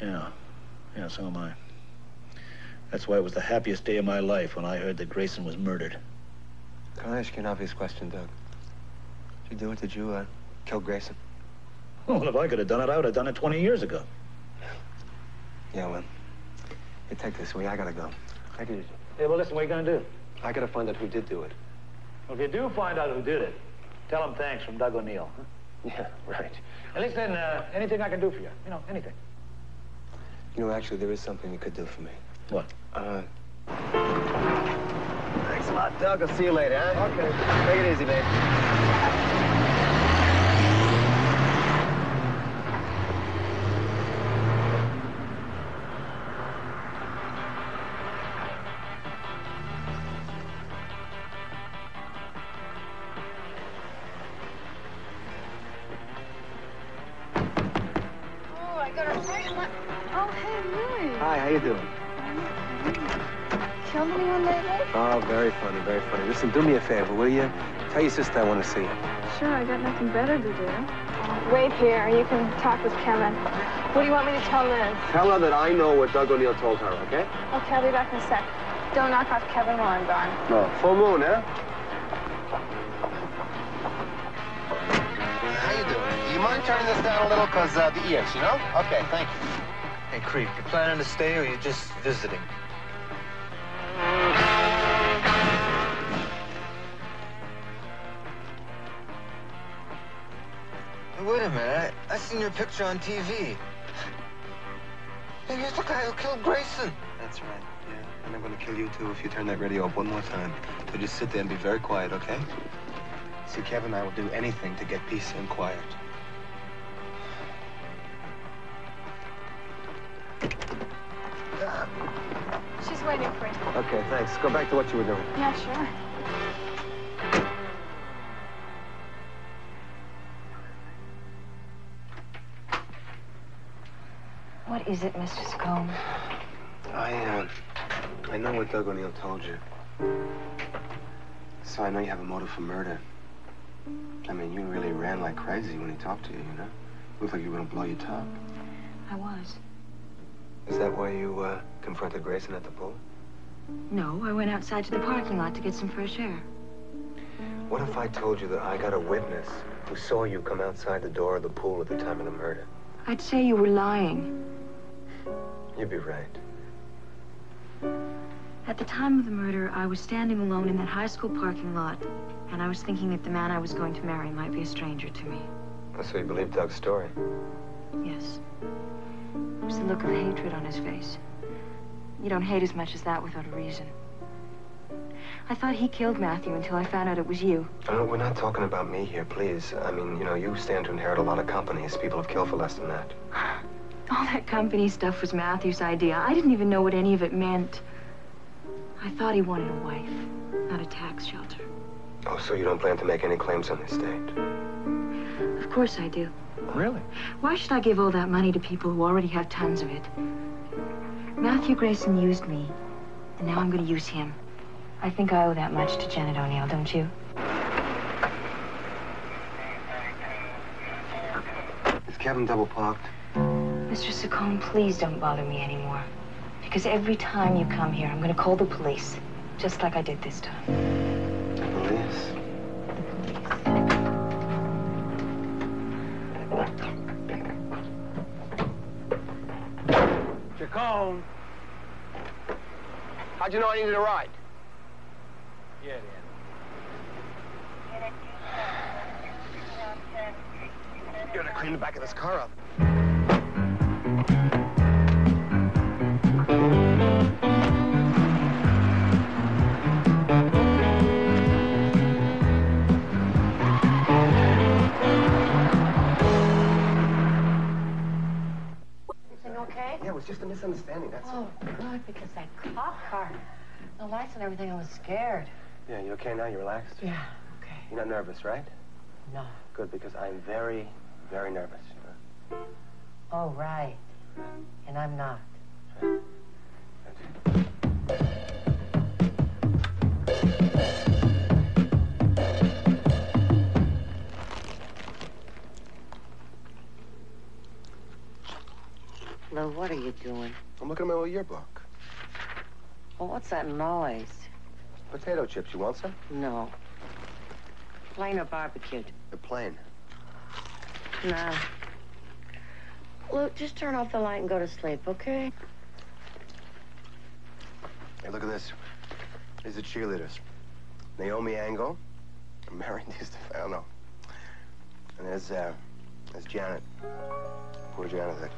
Yeah. Yeah, so am I. That's why it was the happiest day of my life when I heard that Grayson was murdered. Can I ask you an obvious question, Doug? Did you do it? Did you uh, kill Grayson? Well, if I could have done it, I would have done it 20 years ago. Yeah, well, you take this away. I gotta go. Take it easy. Yeah, well, listen, what are you going to do? I gotta find out who did do it. Well, if you do find out who did it, tell him thanks from Doug O'Neill. huh? Yeah, right. At least then, uh, anything I can do for you. You know, anything. You know, actually, there is something you could do for me. What? Uh. Thanks a lot, Doug. I'll see you later, huh? Okay. Take it easy, babe. Listen, do me a favor, will you? Tell your sister I want to see her. Sure, I got nothing better to do. Wait here. You can talk with Kevin. What do you want me to tell Liz? Tell her that I know what Doug O'Neill told her, okay? Okay, I'll be back in a sec. Don't knock off Kevin while I'm gone. No. Full moon, eh? How you doing? Do you mind turning this down a little? Because uh, the ears, you know? Okay, thank you. Hey, Creep, you planning to stay or you just visiting? Wait a minute. I, I seen your picture on TV. Hey, he's the guy who killed Grayson. That's right, yeah. And I'm gonna kill you too if you turn that radio up one more time. So just sit there and be very quiet, okay? See, Kevin, I will do anything to get peace and quiet. She's waiting for you. Okay, thanks. Go back to what you were doing. Yeah, sure. What is it, Mr. Ciccone? I, uh, I know what Doug O'Neill told you. So I know you have a motive for murder. I mean, you really ran like crazy when he talked to you, you know? Looked like you were gonna blow your top. I was. Is that why you, uh, confronted Grayson at the pool? No, I went outside to the parking lot to get some fresh air. What if I told you that I got a witness who saw you come outside the door of the pool at the time of the murder? I'd say you were lying. You'd be right. At the time of the murder, I was standing alone in that high school parking lot, and I was thinking that the man I was going to marry might be a stranger to me. So you believe Doug's story? Yes. It was the look of hatred on his face. You don't hate as much as that without a reason. I thought he killed Matthew until I found out it was you. Oh, we're not talking about me here, please. I mean, you know, you stand to inherit a lot of companies. People have killed for less than that. All that company stuff was Matthew's idea. I didn't even know what any of it meant. I thought he wanted a wife, not a tax shelter. Oh, so you don't plan to make any claims on the estate? Of course I do. Really? Why should I give all that money to people who already have tons of it? Matthew Grayson used me, and now I'm going to use him. I think I owe that much to Janet O'Neill, don't you? Is Kevin double parked? Mr. Ciccone, please don't bother me anymore. Because every time you come here, I'm going to call the police, just like I did this time. The police? Chacon. How'd you know I needed a ride? Yeah, You gotta clean the back of this car up. Misunderstanding, that's Oh, good, because that cop car, the lights and everything, I was scared. Yeah, you okay now? You relaxed? Yeah, okay. You're not nervous, right? No. Good, because I'm very, very nervous. you know? Oh, right. And I'm not. Lou, what are you doing? I'm looking at my old yearbook. Well, what's that noise? Potato chips, you want some? No. Plain or barbecued? They're plain. Nah. Luke, just turn off the light and go to sleep, okay? Hey, look at this. These are cheerleaders. Naomi Angle, Mary I don't know. And there's, uh, there's Janet. Poor Janet, the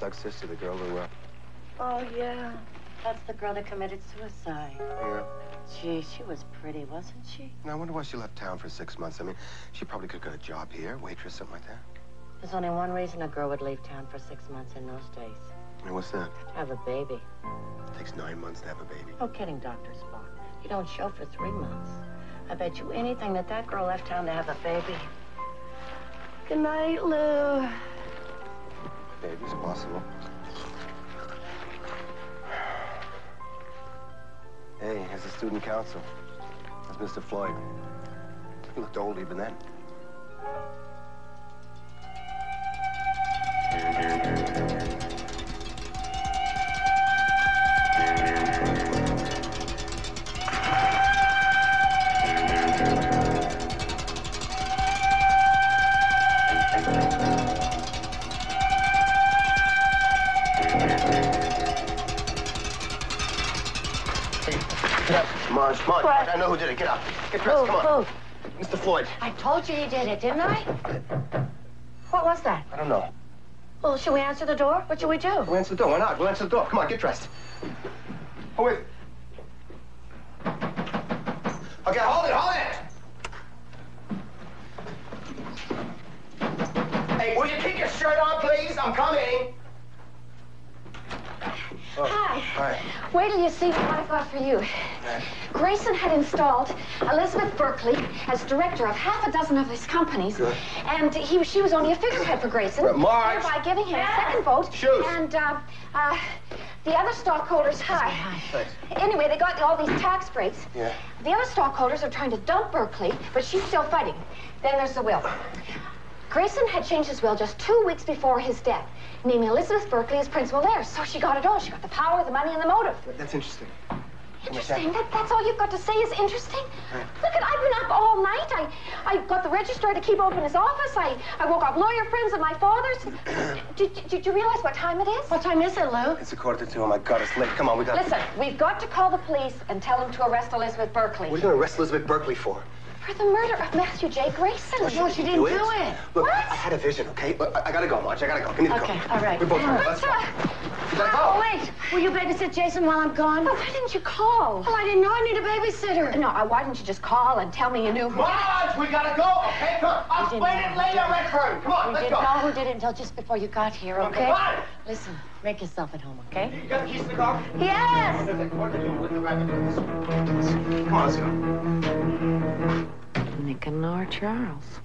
Doug's sister, the girl who, uh, Oh, yeah. That's the girl that committed suicide. yeah. Gee, she was pretty, wasn't she? Now, I wonder why she left town for six months. I mean, she probably could have got a job here, waitress, something like that. There's only one reason a girl would leave town for six months in those days. Mean, what's that? To have a baby. It takes nine months to have a baby. No kidding, Dr. Spock. You don't show for three months. I bet you anything that that girl left town to have a baby. Good night, Lou. Baby's possible. Hey, here's the student council. That's Mr. Floyd. He looked old even then. I know who did it. Get up. Get dressed, come on. Mr. Floyd. I told you he did it, didn't I? What was that? I don't know. Well, should we answer the door? What should we do? We'll answer the door. Why not? We'll answer the door. Come on, get dressed. Oh, wait. Okay, hold it, hold it! Hey, will you keep your shirt on, please? I'm coming. Hi. Hi. Wait till you see what I've got for you. Grayson had installed Elizabeth Berkeley as director of half a dozen of his companies. Good. And he, she was only a figurehead for Grayson. Right, Marge. Thereby giving him a second vote. Shoes. And uh, uh, the other stockholders, hi. Thanks. Anyway, they got all these tax breaks. Yeah. The other stockholders are trying to dump Berkeley, but she's still fighting. Then there's the will. Grayson had changed his will just two weeks before his death, naming Elizabeth Berkeley as principal heir. So she got it all. She got the power, the money, and the motive. That's interesting. Interesting. That, that's all you've got to say is interesting? Look, at, I've been up all night. I, I got the registrar to keep open his office. I, I woke up lawyer friends of my father's. did, did, did you realize what time it is? What time is it, Lou? It's a quarter to two. Oh, my God, it's late. Come on, we got Listen, we've got to call the police and tell them to arrest Elizabeth Berkeley. What are you going to arrest Elizabeth Berkeley for? For the murder of Matthew J. Grayson. No, she didn't do it. Look, I, I had a vision, okay? Look, I, I gotta go, Marge. I gotta go. Give me the Okay, coat. all right. We both on. Let's go. You gotta Oh, wait. Will you babysit Jason while I'm gone? Oh, why didn't you call? Oh, I didn't know I need a babysitter. No, uh, why didn't you just call and tell me you knew? Marge, we gotta go, okay? Come on. I'll explain it later. Redfern. Come on, we let's go. We didn't know who did it until just before you got here, Okay, okay? Listen, make yourself at home, okay? You got the keys to the car? Yes! What are you doing with the rabbit? Come on, let's go. Nicanor Charles.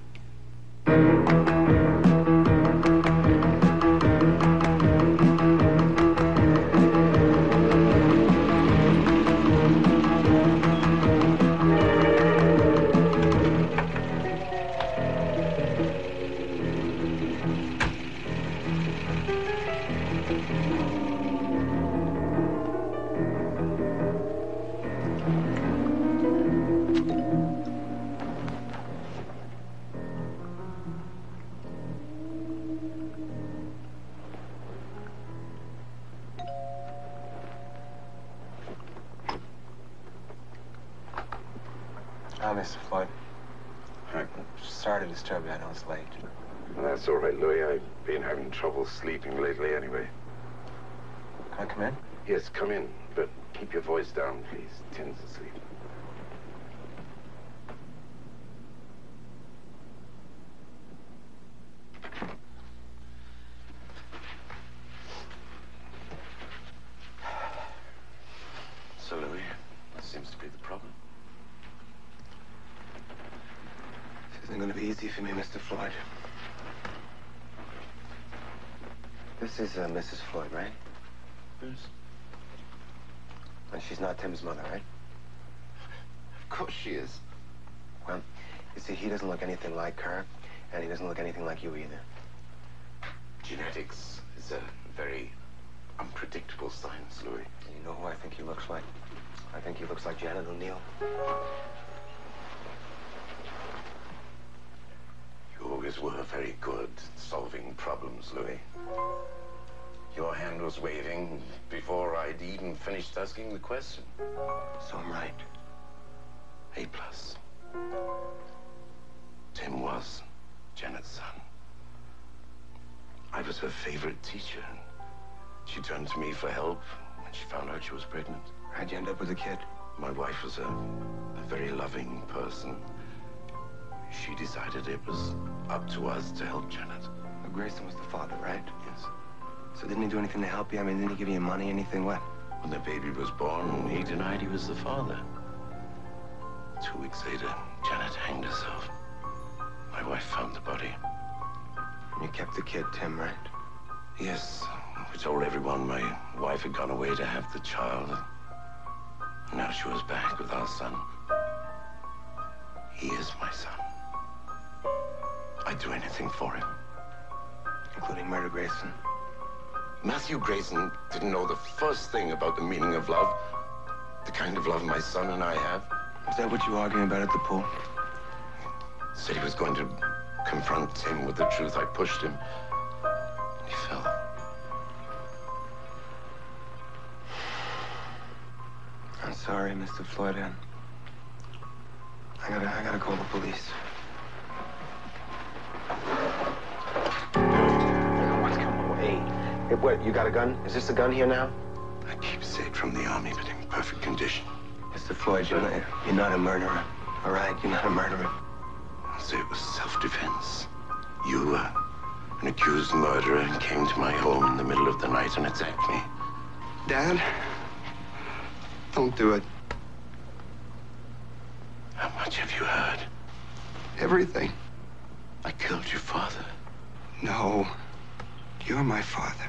Sleeping lately anyway. Can I come in? Yes, come in, but keep your voice down, please. Tim's asleep. So, Louis, what seems to be the problem? This isn't gonna be easy for me, Mr. Floyd. This is uh, Mrs. Floyd, right? Yes. And she's not Tim's mother, right? Of course she is. Well, you see, he doesn't look anything like her, and he doesn't look anything like you either. Genetics is a very unpredictable science, Louis. And you know who I think he looks like? I think he looks like Janet O'Neill. You always were very good solving problems, Louis. Your hand was waving before I'd even finished asking the question. So I'm right. A plus. Tim was Janet's son. I was her favorite teacher. She turned to me for help when she found out she was pregnant. How'd you end up with a kid? My wife was a, a very loving person. She decided it was up to us to help Janet. Grayson was the father, right? Yes. So didn't he do anything to help you? I mean, didn't he give you money, anything? What? When the baby was born, he denied he was the father. Two weeks later, Janet hanged herself. My wife found the body. And you kept the kid, Tim, right? Yes, we told everyone my wife had gone away to have the child. Now she was back with our son. He is my son. I'd do anything for him. Including murder Grayson. Matthew Grayson didn't know the first thing about the meaning of love. The kind of love my son and I have. Is that what you were arguing about at the pool? Said he was going to confront him with the truth. I pushed him. He fell. I'm sorry, Mr. Floyd. I gotta, I gotta call the police. Hey, what, you got a gun? Is this a gun here now? I keep safe from the army, but in perfect condition. Mr. Floyd, you're not, you're not a murderer. All right? You're not a murderer. I'll say it was self-defense. You were an accused murderer and came to my home in the middle of the night and attacked me. Dad? Don't do it. How much have you heard? Everything. I killed your father. No. You're my father.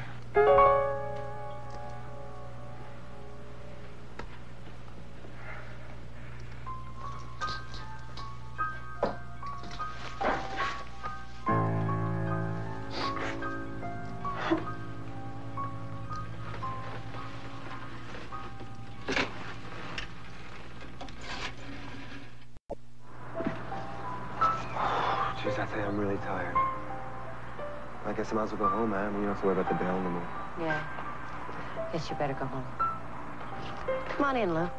I'm really tired. Guess I might as well go home, man. We don't have to worry about the bail no more. Yeah. Guess you better go home. Come on in, Lou.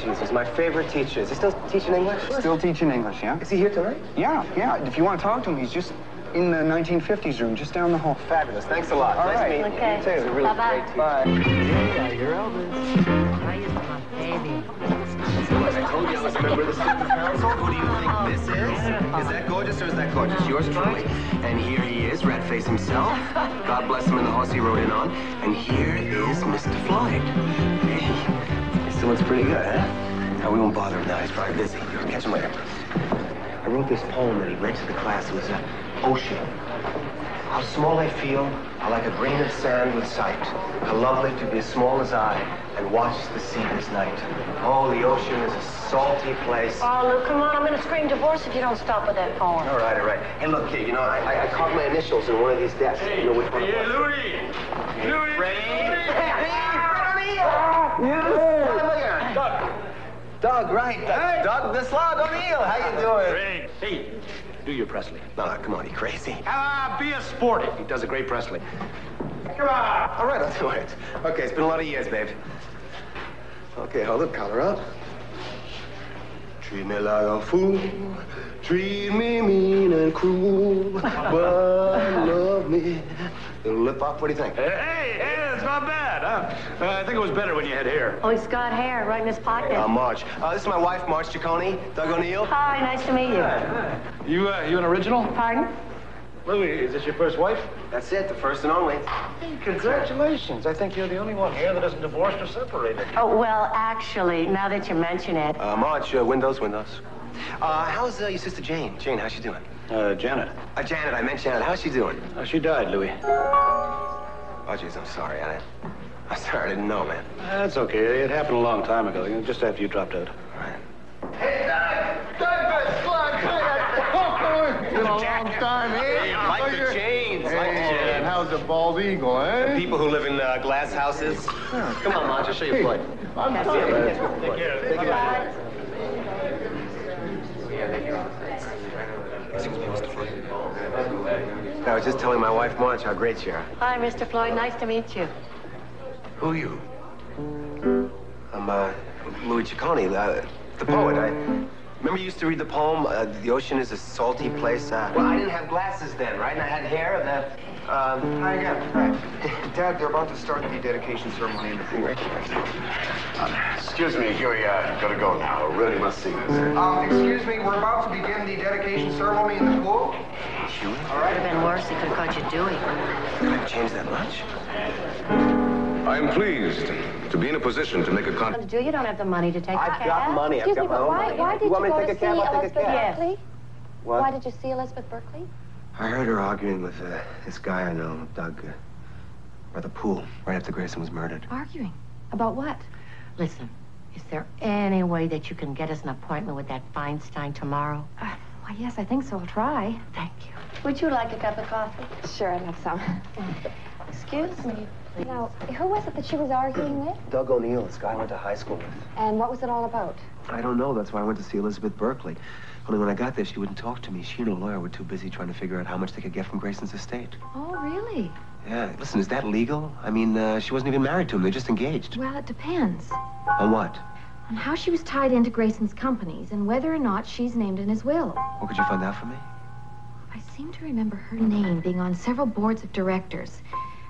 Dad. Oh, Jesus, my favorite teacher. Is he still teaching English? Still teaching English, yeah? Is he here tonight? Yeah, yeah. If you want to talk to him, he's just in the 1950s room, just down the hall. Fabulous. Thanks a lot. All nice right. meeting Okay. you. You too. He's a really Bye-bye. great teacher. Bye. Yeah, you're Elvis. How you doing, baby? I told you I was a member of the student council. Who do you think this is? Oh, is that gorgeous or is that gorgeous? Yours truly. And here he is, rat face himself. God bless him in the horse he rode in on. And here is Mr. Floyd. Hey, he still looks pretty good, huh? Now, we won't bother him now. He's probably busy. You'll catch him later. I wrote this poem that he read to the class. It was an ocean. How small I feel, how like a grain of sand with sight. How lovely to be as small as I and watch the sea this night. Oh, the ocean is a salty place. Oh, Lou, come on. I'm going to scream divorce if you don't stop with that poem. All right, all right. Hey, look, kid, you know, I, I, I caught my initials in one of these desks. you know which one it was? Louis! Louis! Yeah. Doug. Right. Doug, Doug the Slug O'Neill. How you doing? Great. Hey, do your Presley. No, come on, you crazy. Ah, be a sporty. He does a great Presley. Come on. All right, I'll do it. Okay, it's been a lot of years, babe. Okay, hold up, collar up. Treat me like a fool. Treat me mean and cruel. But love me. Little lip up, what do you think? Hey, hey, that's not bad, huh? Uh, I think it was better when you had hair. Oh, he's got hair right in his pocket. Uh, Marge. Uh, this is my wife, Marge Ciccone. Doug O'Neill. Hi, nice to meet you. You, uh, you an original? Pardon? Louis, is this your first wife? That's it, the first and only. Congratulations. I think you're the only one here that isn't divorced or separated. Oh, well, actually, now that you mention it, Uh, Marge, uh, windows, windows. Uh, how's uh, your sister Jane? Jane, how's she doing? Uh, Janet. Uh, Janet, I meant Janet. How's she doing? Uh, she died, Louis. Oh, jeez, I'm sorry. I, I'm sorry, I didn't know, man. That's okay. It happened a long time ago, you know, just after you dropped out. Hey, Doug! Douglas! long time. Hey, Like look the at- chains, like the Hey, and chains. how's the bald eagle, eh? The People who live in uh, glass houses. Come on, Monty, I'll show you a play. I'm Take sorry. care. Take care. I was just telling my wife, Marge, how great you are. Hi, Mr. Floyd. Nice to meet you. Who are you? I'm, uh, Louis Ciccone, uh, the poet. I remember you used to read the poem, uh, The Ocean is a Salty Place. Uh, well, I didn't have glasses then, right? And I had hair, and the, um... Hi again. Hi. Dad, they're about to start the dedication ceremony in the pool. Excuse me, Huey, uh, gotta go now. I really must see this. Um, excuse me, we're about to begin the dedication ceremony in the pool. Huey? All right. Could have been worse. He could have caught you Dewey. Could I change that much? I am pleased to be in a position to make a con. Do you don't have the money to take I've the got cab? money. I've Excuse got me, my but own why, money. why did you you, want me go to to take a cab? see I'll take a Elizabeth cab. Berkeley? What? Why did you see Elizabeth Berkeley? I heard her arguing with uh, this guy I know, Doug, uh, by the pool, right after Grayson was murdered. Arguing. About what? Listen, is there any way that you can get us an appointment with that Feinstein tomorrow? Uh, why, yes, I think so. I'll try. Thank you. Would you like a cup of coffee? Sure, I'd have some. Excuse me, please. Now, who was it that she was arguing with? Doug O'Neill, this guy I went to high school with. And what was it all about? I don't know. That's why I went to see Elizabeth Berkeley. Only when I got there, she wouldn't talk to me. She and her lawyer were too busy trying to figure out how much they could get from Grayson's estate. Oh, really? Yeah, listen, is that legal? I mean, uh, she wasn't even married to him. They're just engaged. Well, it depends On what? on how she was tied into Grayson's companies and whether or not she's named in his will. What could you find out for me? I seem to remember her name being on several boards of directors.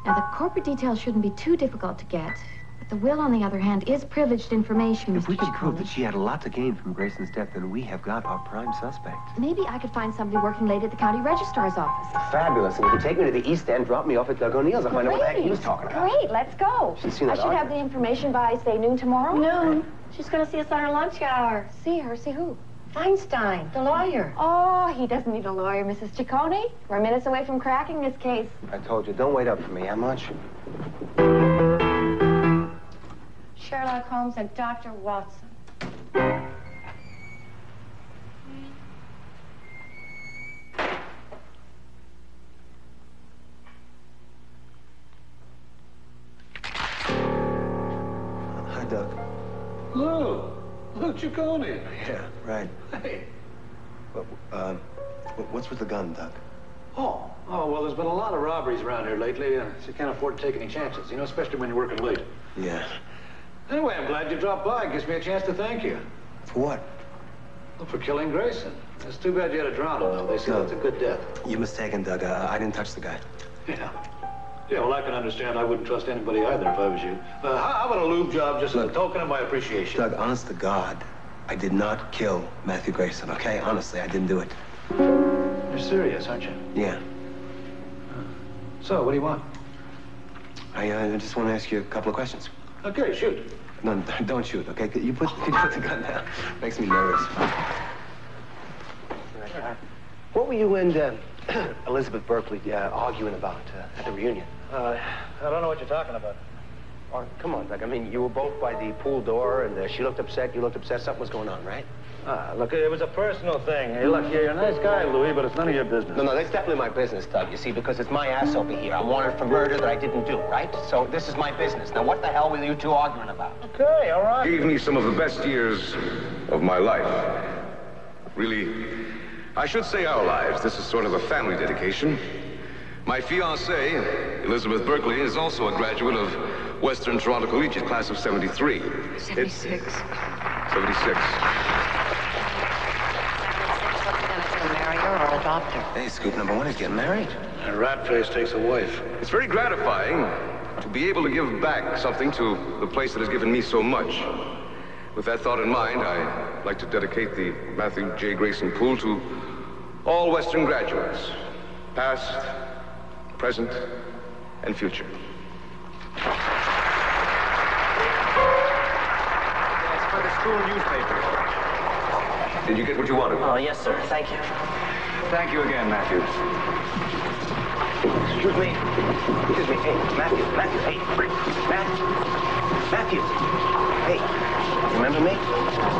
Now, the corporate details shouldn't be too difficult to get, but the will, on the other hand, is privileged information, If we Mr. can prove Ciccone. that she had a lot to gain from Grayson's death, then we have got our prime suspect. Maybe I could find somebody working late at the county registrar's office. Fabulous. And you can take me to the East End, drop me off at Doug O'Neill's. I'll find out what the heck he was talking about. Great, let's go. Should see I that should have argument. the information by, say, noon tomorrow? Noon? She's going to see us on her lunch hour. See her, see who? Feinstein, the lawyer. Oh, he doesn't need a lawyer, Mrs. Ciccone. We're minutes away from cracking this case. I told you, don't wait up for me. How much? Sherlock Holmes and Dr. Watson. Hi, Doug. Lou. Lou Ciccone. Yeah, right. Hey. What, um, wh- what's with the gun, Doug? Oh, oh, well, there's been a lot of robberies around here lately, and so you can't afford to take any chances, you know, especially when you're working late. Yeah. Anyway, I'm glad you dropped by. It gives me a chance to thank you. For what? Well, for killing Grayson. It's too bad you had to drown him, though. They say that's a good death. You're mistaken, Doug. Uh, I didn't touch the guy. Yeah. Yeah, well, I can understand. I wouldn't trust anybody either if I was you. Uh, how, how about a lube job just as a token of my appreciation? Doug, honest to God, I did not kill Matthew Grayson, okay? Honestly, I didn't do it. You're serious, aren't you? Yeah. So, what do you want? I uh, just want to ask you a couple of questions. Okay, shoot. No, don't shoot, okay? Could you put, could you put the gun down? Makes me nervous. What were you and uh, Elizabeth Berkeley uh, arguing about uh, at the reunion? Uh, I don't know what you're talking about. Oh, come on, Doug. I mean, you were both by the pool door, and uh, she looked upset, you looked upset. Something was going on, right? Ah, look, it was a personal thing. Hey, look, you're a nice guy, Louis, but it's none of your business. No, no, that's definitely my business, Doug. You see, because it's my ass over here. I'm wanted for murder that I didn't do, right? So this is my business. Now, what the hell were you two arguing about? Okay, all right. Gave me some of the best years of my life. Really, I should say our lives. This is sort of a family dedication. My fiancée, Elizabeth Berkeley, is also a graduate of Western Toronto Collegiate, class of 73. 76. 76. marry her or adopt her. Hey, scoop number one is getting married. A rat face takes a wife. It's very gratifying to be able to give back something to the place that has given me so much. With that thought in mind, I'd like to dedicate the Matthew J. Grayson Pool to all Western graduates, past, present, and future. It's for the school newspaper. Did you get what you wanted? Oh, yes, sir. Thank you. Thank you again, Matthews. Excuse me. Excuse me. Hey, Matthew. Matthew. Hey, Matthew. Matthew. Hey, remember me?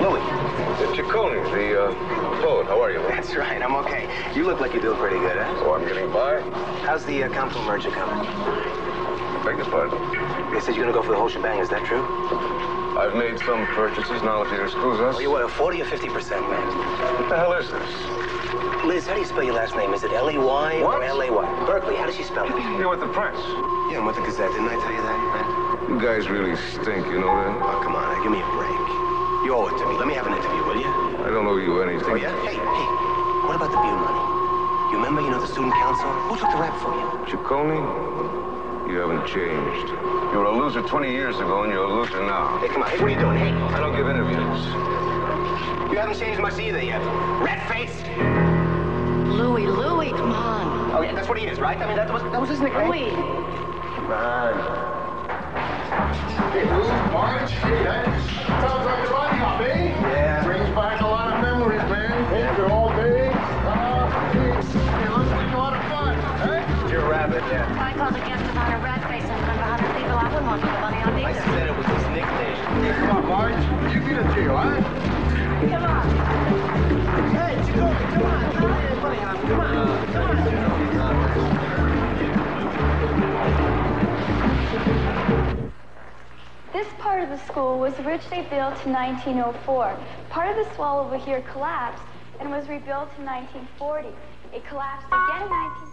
Louis. Uh, Ciccone, the uh, poet. How are you? That's right, I'm okay. You look like you're doing pretty good, huh? Oh, I'm getting by. How's the uh, Compton merger coming? Beg your pardon. They said you're gonna go for the whole shebang, is that true? I've made some purchases now, if you excuse us. Oh, you what, a 40 or 50% man? What the hell is this? Liz, how do you spell your last name? Is it L-E-Y or L-A-Y? Berkeley, how does she spell it? You're with the press. Yeah, I'm with the Gazette. Didn't I tell you that? You guys really stink, you know that? Oh, come on. Give me a break. You owe it to me. Let me have an interview, will you? I don't owe you anything. Oh, yeah? Hey, hey. What about the Butte money? You remember, you know, the student council? Who took the rap for you? Ciccone, you haven't changed. You were a loser 20 years ago, and you're a loser now. Hey, come on. Hey, what are you doing? Hey. I don't give interviews. You haven't changed much either yet. Rat-faced. Louie, Louie, come on. Oh, yeah, that's what he is, right? I mean, that was, that was his nickname. Louie. Come on. Hey, Lou, Marge, hey, that sounds like a come on, Marge. You get a deal, huh? Come on. Hey, Jacoby, come on. Come on, buddy hop. Come on. Come on. This part of the school was originally built in 1904. Part of this wall over here collapsed and was rebuilt in 1940. It collapsed again in 19...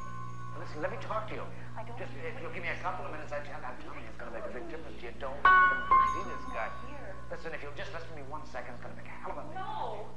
Listen, let me talk to you. i Just if you'll give me a couple of minutes, I tell, I'm telling you, it's going to make a big difference. You don't ah. see this guy. Listen, if you'll just listen to me one second, it's going to make a hell of a No.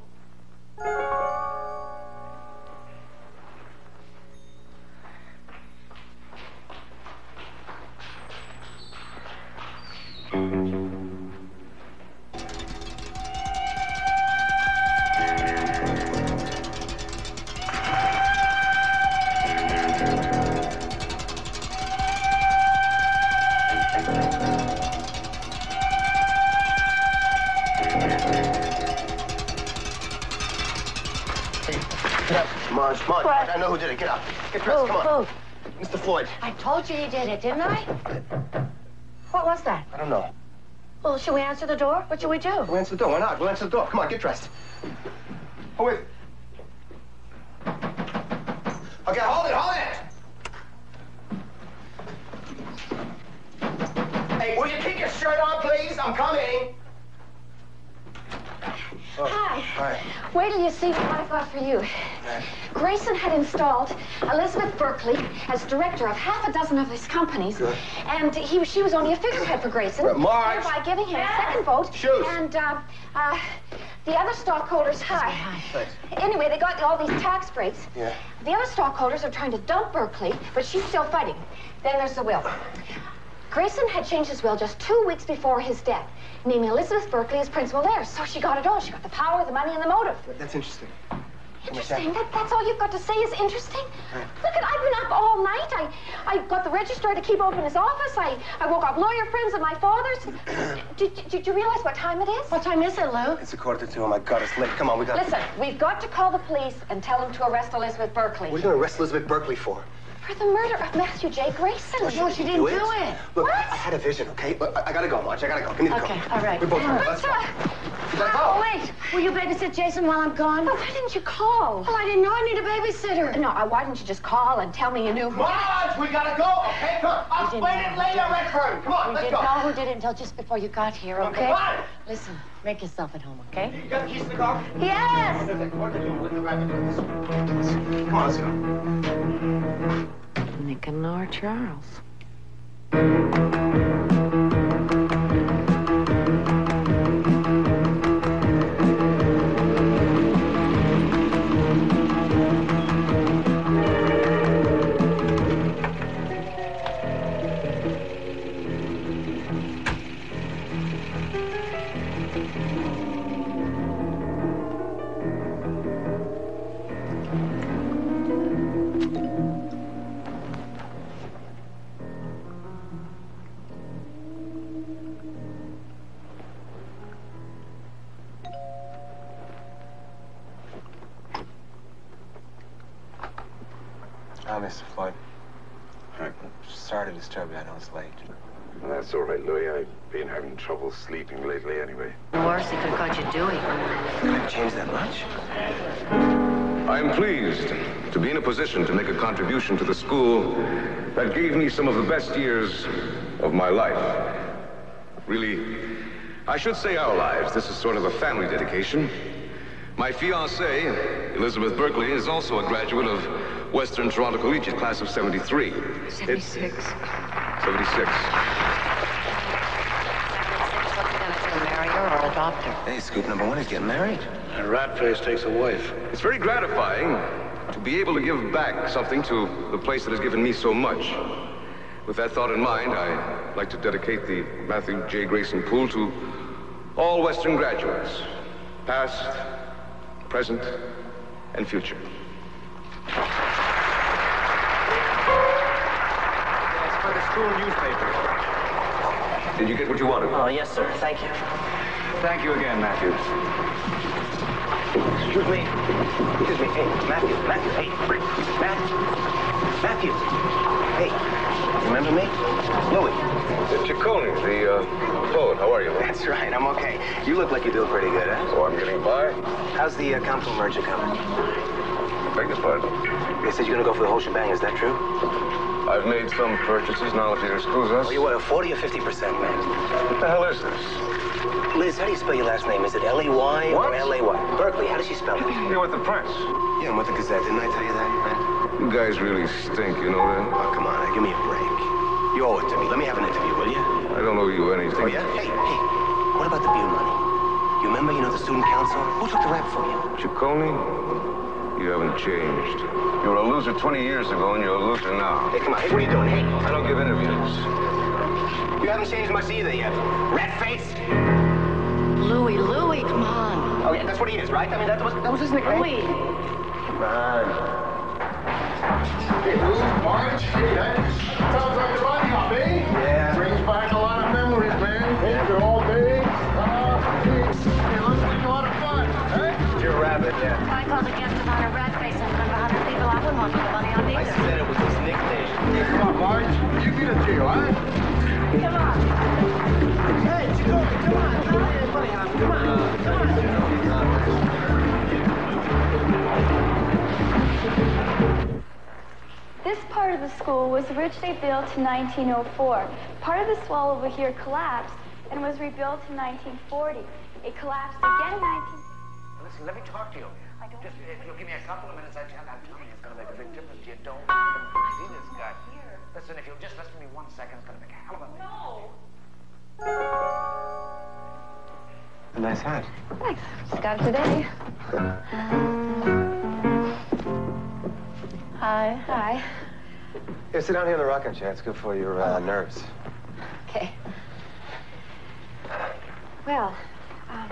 Marge, I know who did it. Get up. Get dressed. Come on. Who? Mr. Floyd. I told you he did it, didn't I? What was that? I don't know. Well, should we answer the door? What should we do? We'll answer the door. Why not? We'll answer the door. Come on, get dressed. Oh, wait. Okay, hold it, hold it. Hey, will you keep your shirt on, please? I'm coming. Oh, Hi. Hi. Wait till you see what I've got for you. Grayson had installed Elizabeth Berkeley as director of half a dozen of his companies. Good. And he, she was only a figurehead for Grayson. Right, Marge. Thereby giving him a second vote. Shoes. And uh, uh, the other stockholders, hi. Thanks. Anyway, they got all these tax breaks. Yeah. The other stockholders are trying to dump Berkeley, but she's still fighting. Then there's the will. Grayson had changed his will just two weeks before his death, naming Elizabeth Berkeley as principal heir. So she got it all. She got the power, the money, and the motive. That's interesting. Interesting. That, that's all you've got to say is interesting. Look, at, I've been up all night. I, I got the registrar to keep open his office. I, I woke up lawyer friends of my father's. did, did, did you realize what time it is? What time is it, Lou? It's a quarter to two. Oh, my God, it's late. Come on, we got to. Listen, we've got to call the police and tell them to arrest Elizabeth Berkeley. What are you going to arrest Elizabeth Berkeley for? For the murder of Matthew J. Grayson. No, she didn't do it. Look, I, I had a vision, okay? But I, I gotta go, Marge. I gotta go. Give me the Okay, coat. all right. We're both have it. Let's But, go. uh, You gotta Oh, go. wait. Will you babysit Jason while I'm gone? oh, why didn't you call? Well, I didn't know I need a babysitter. No, uh, why didn't you just call and tell me you knew who? Marge, we gotta go, okay? Come on. I'll didn't explain it later, Redfern. Come on, We let's didn't go. know who did it until just before you got here, okay? Come on. Listen, make yourself at home, okay? You got the keys to the car? Yes! There's a quarter to two with the rabbit. Come on, let's go. Nicanor Charles. Oh, Mr. to be in a position to make a contribution to the school that gave me some of the best years of my life. Really, I should say our lives. This is sort of a family dedication. My fiancée, Elizabeth Berkeley, is also a graduate of Western Toronto Collegiate, class of 73. 76. 76. Marry her or adopt her. Hey, scoop number one is getting married. A rat face takes a wife. It's very gratifying to be able to give back something to the place that has given me so much. With that thought in mind, I'd like to dedicate the Matthew J. Grayson Pool to all Western graduates, past, present, and future. It's for the school newspaper. Did you get what you wanted? Oh, yes, sir. Thank you. Thank you again, Matthew. Excuse me. Excuse me. Hey, Matthew. Matthew. Hey. Matthew. Matthew. Hey. Remember me? Louis. Uh, Ciccone, the uh, poet. How are you? That's right. I'm okay. You look like you're doing pretty good, huh? Oh, I'm getting by. How's the uh, council merger coming? I beg your pardon. They said you're gonna go for the whole shebang. Is that true? I've made some purchases now, if you excuse us. Oh, you what, a 40 or 50 percent, man? What the hell is this? Liz, how do you spell your last name? Is it L-E-Y or? L-A-Y? Berkeley, how does she spell it? You're with the press. Yeah, I'm with the Gazette. Didn't I tell you that? You guys really stink, you know that? Oh, come on. Now, give me a break. You owe it to me. Let me have an interview, will you? I don't owe you anything. Oh, yeah? Hey, hey. What about the beer money? You remember, you know, the student council? Who took the rap for you? Ciccone, you haven't changed. You were a loser 20 years ago, and you're a loser now. Hey, come on. Hey, what are you doing? Hey. I don't give interviews. You haven't changed much either yet. Rat face? Louis, Louis, come on. Oh, yeah, that's what he is, right? I mean, that was, that was his nickname. Louis. Come on. Hey, Lou, Marge, hey, that sounds like Marge. You get a deal, huh? Come on. Hey, Jacoby, come on. Come on, buddy, hon. Come on. Come on. This part of the school was originally built in 1904. Part of this wall over here collapsed and was rebuilt in 1940. It collapsed again in 19... Listen, let me talk to you. Just if you'll give me a couple of minutes, I tell, I'm telling you, it's going to make a big difference. You don't see this guy. Listen, if you'll just listen to me one second, it's going to make a hell of a No. A nice hat. Thanks. Just got it today. Hi. Hi. Here, sit down here in the rocking chair. It's good for your uh, nerves. Okay. Well, uh,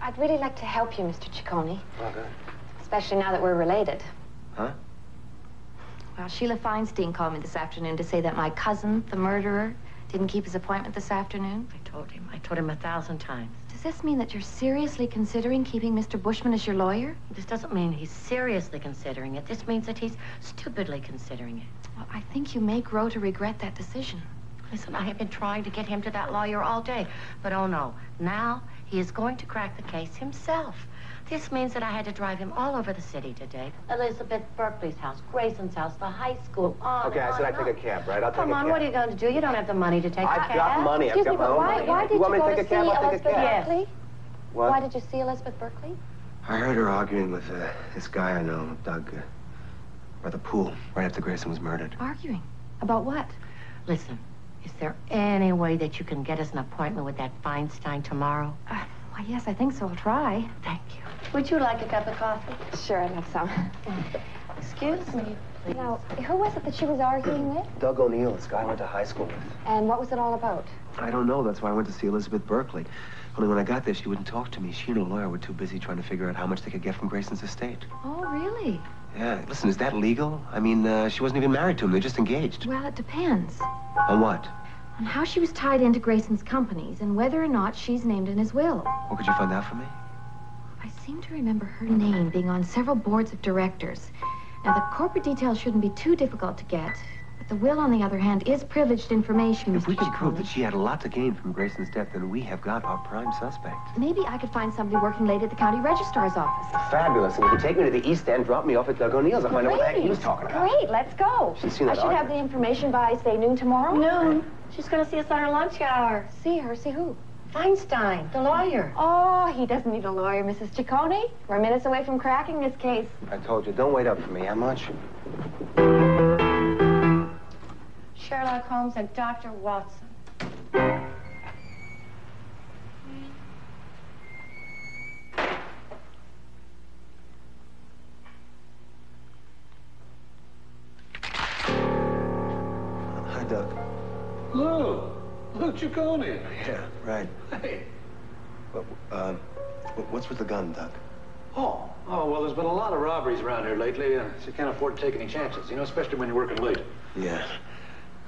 I'd really like to help you, Mr. Ciccone, Oh, good. especially now that we're related. Huh? Well, Sheila Feinstein called me this afternoon to say that my cousin, the murderer, didn't keep his appointment this afternoon. I told him. I told him a thousand times. Does this mean that you're seriously considering keeping Mr. Bushman as your lawyer? This doesn't mean he's seriously considering it. This means that he's stupidly considering it. Well, I think you may grow to regret that decision. Listen, I have been trying to get him to that lawyer all day, but oh no. Now he is going to crack the case himself. This means that I had to drive him all over the city today. Elizabeth Berkeley's house, Grayson's house, the high school. on Okay, I said I'd take a cab, right? I'll take Come a on, cab. what are you going to do? You don't have the money to take the I've cab. got money. I've Excuse got me, my but own why, money. why did you you want me go to to take see a cab? I'll take a Elizabeth cab. Berkeley? What? Why did you see Elizabeth Berkeley? I heard her arguing with uh, this guy I know, Doug, uh, by the pool, right after Grayson was murdered. Arguing. About what? Listen, is there any way that you can get us an appointment with that Feinstein tomorrow? Uh, why, yes, I think so. I'll try. Thank you. Would you like a cup of coffee? Sure, I'd have some. Excuse me, please. Now, who was it that she was arguing with? Doug O'Neill, this guy I went to high school with. And what was it all about? I don't know. That's why I went to see Elizabeth Berkeley. Only when I got there, she wouldn't talk to me. She and her lawyer were too busy trying to figure out how much they could get from Grayson's estate. Oh, really? Yeah, listen, is that legal? I mean, uh, she wasn't even married to him. They're just engaged. Well, it depends On what? On how she was tied into Grayson's companies and whether or not she's named in his will. What could you find out for me? I seem to remember her name being on several boards of directors. Now, the corporate details shouldn't be too difficult to get, but The will, on the other hand, is privileged information, If Mr. we can prove that she had a lot to gain from Grayson's death, then we have got our prime suspect. Maybe I could find somebody working late at the county registrar's office. Fabulous. And you can take me to the East End, drop me off at Doug O'Neill's. I'll find out what the heck he was talking about. Great, let's go. She's seen I that should have the information by, say, noon tomorrow? Noon? She's going to see us on her lunch hour. See her? See who? Feinstein, the lawyer. Oh, he doesn't need a lawyer, Mrs. Ciccone. We're minutes away from cracking this case. I told you, don't wait up for me. How much? Sherlock Holmes and Dr. Watson. Hi, Doug. Lou. Lou Ciccone. Yeah, right. Hey. What, uh, what's with the gun, Doug? Oh, oh, well, there's been a lot of robberies around here lately, uh, so you can't afford to take any chances, you know, especially when you're working late. Yeah.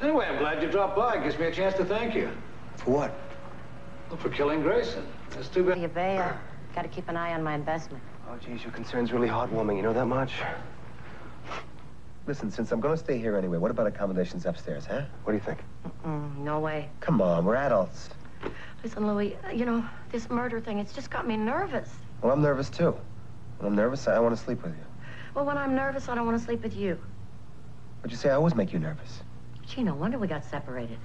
Anyway, I'm glad you dropped by. It gives me a chance to thank you. For what? Well, for killing Grayson. That's too bad. You bail. Got to keep an eye on my investment. Oh, geez, your concern's really heartwarming. You know that much? Listen, since I'm going to stay here anyway, what about accommodations upstairs, huh? What do you think? Mm, no way. Come on, we're adults. Listen, Louis, uh, you know, this murder thing, it's just got me nervous. Well, I'm nervous, too. When I'm nervous, I want to sleep with you. Well, when I'm nervous, I don't want to sleep with you. But you say I always make you nervous. Gee, no wonder we got separated.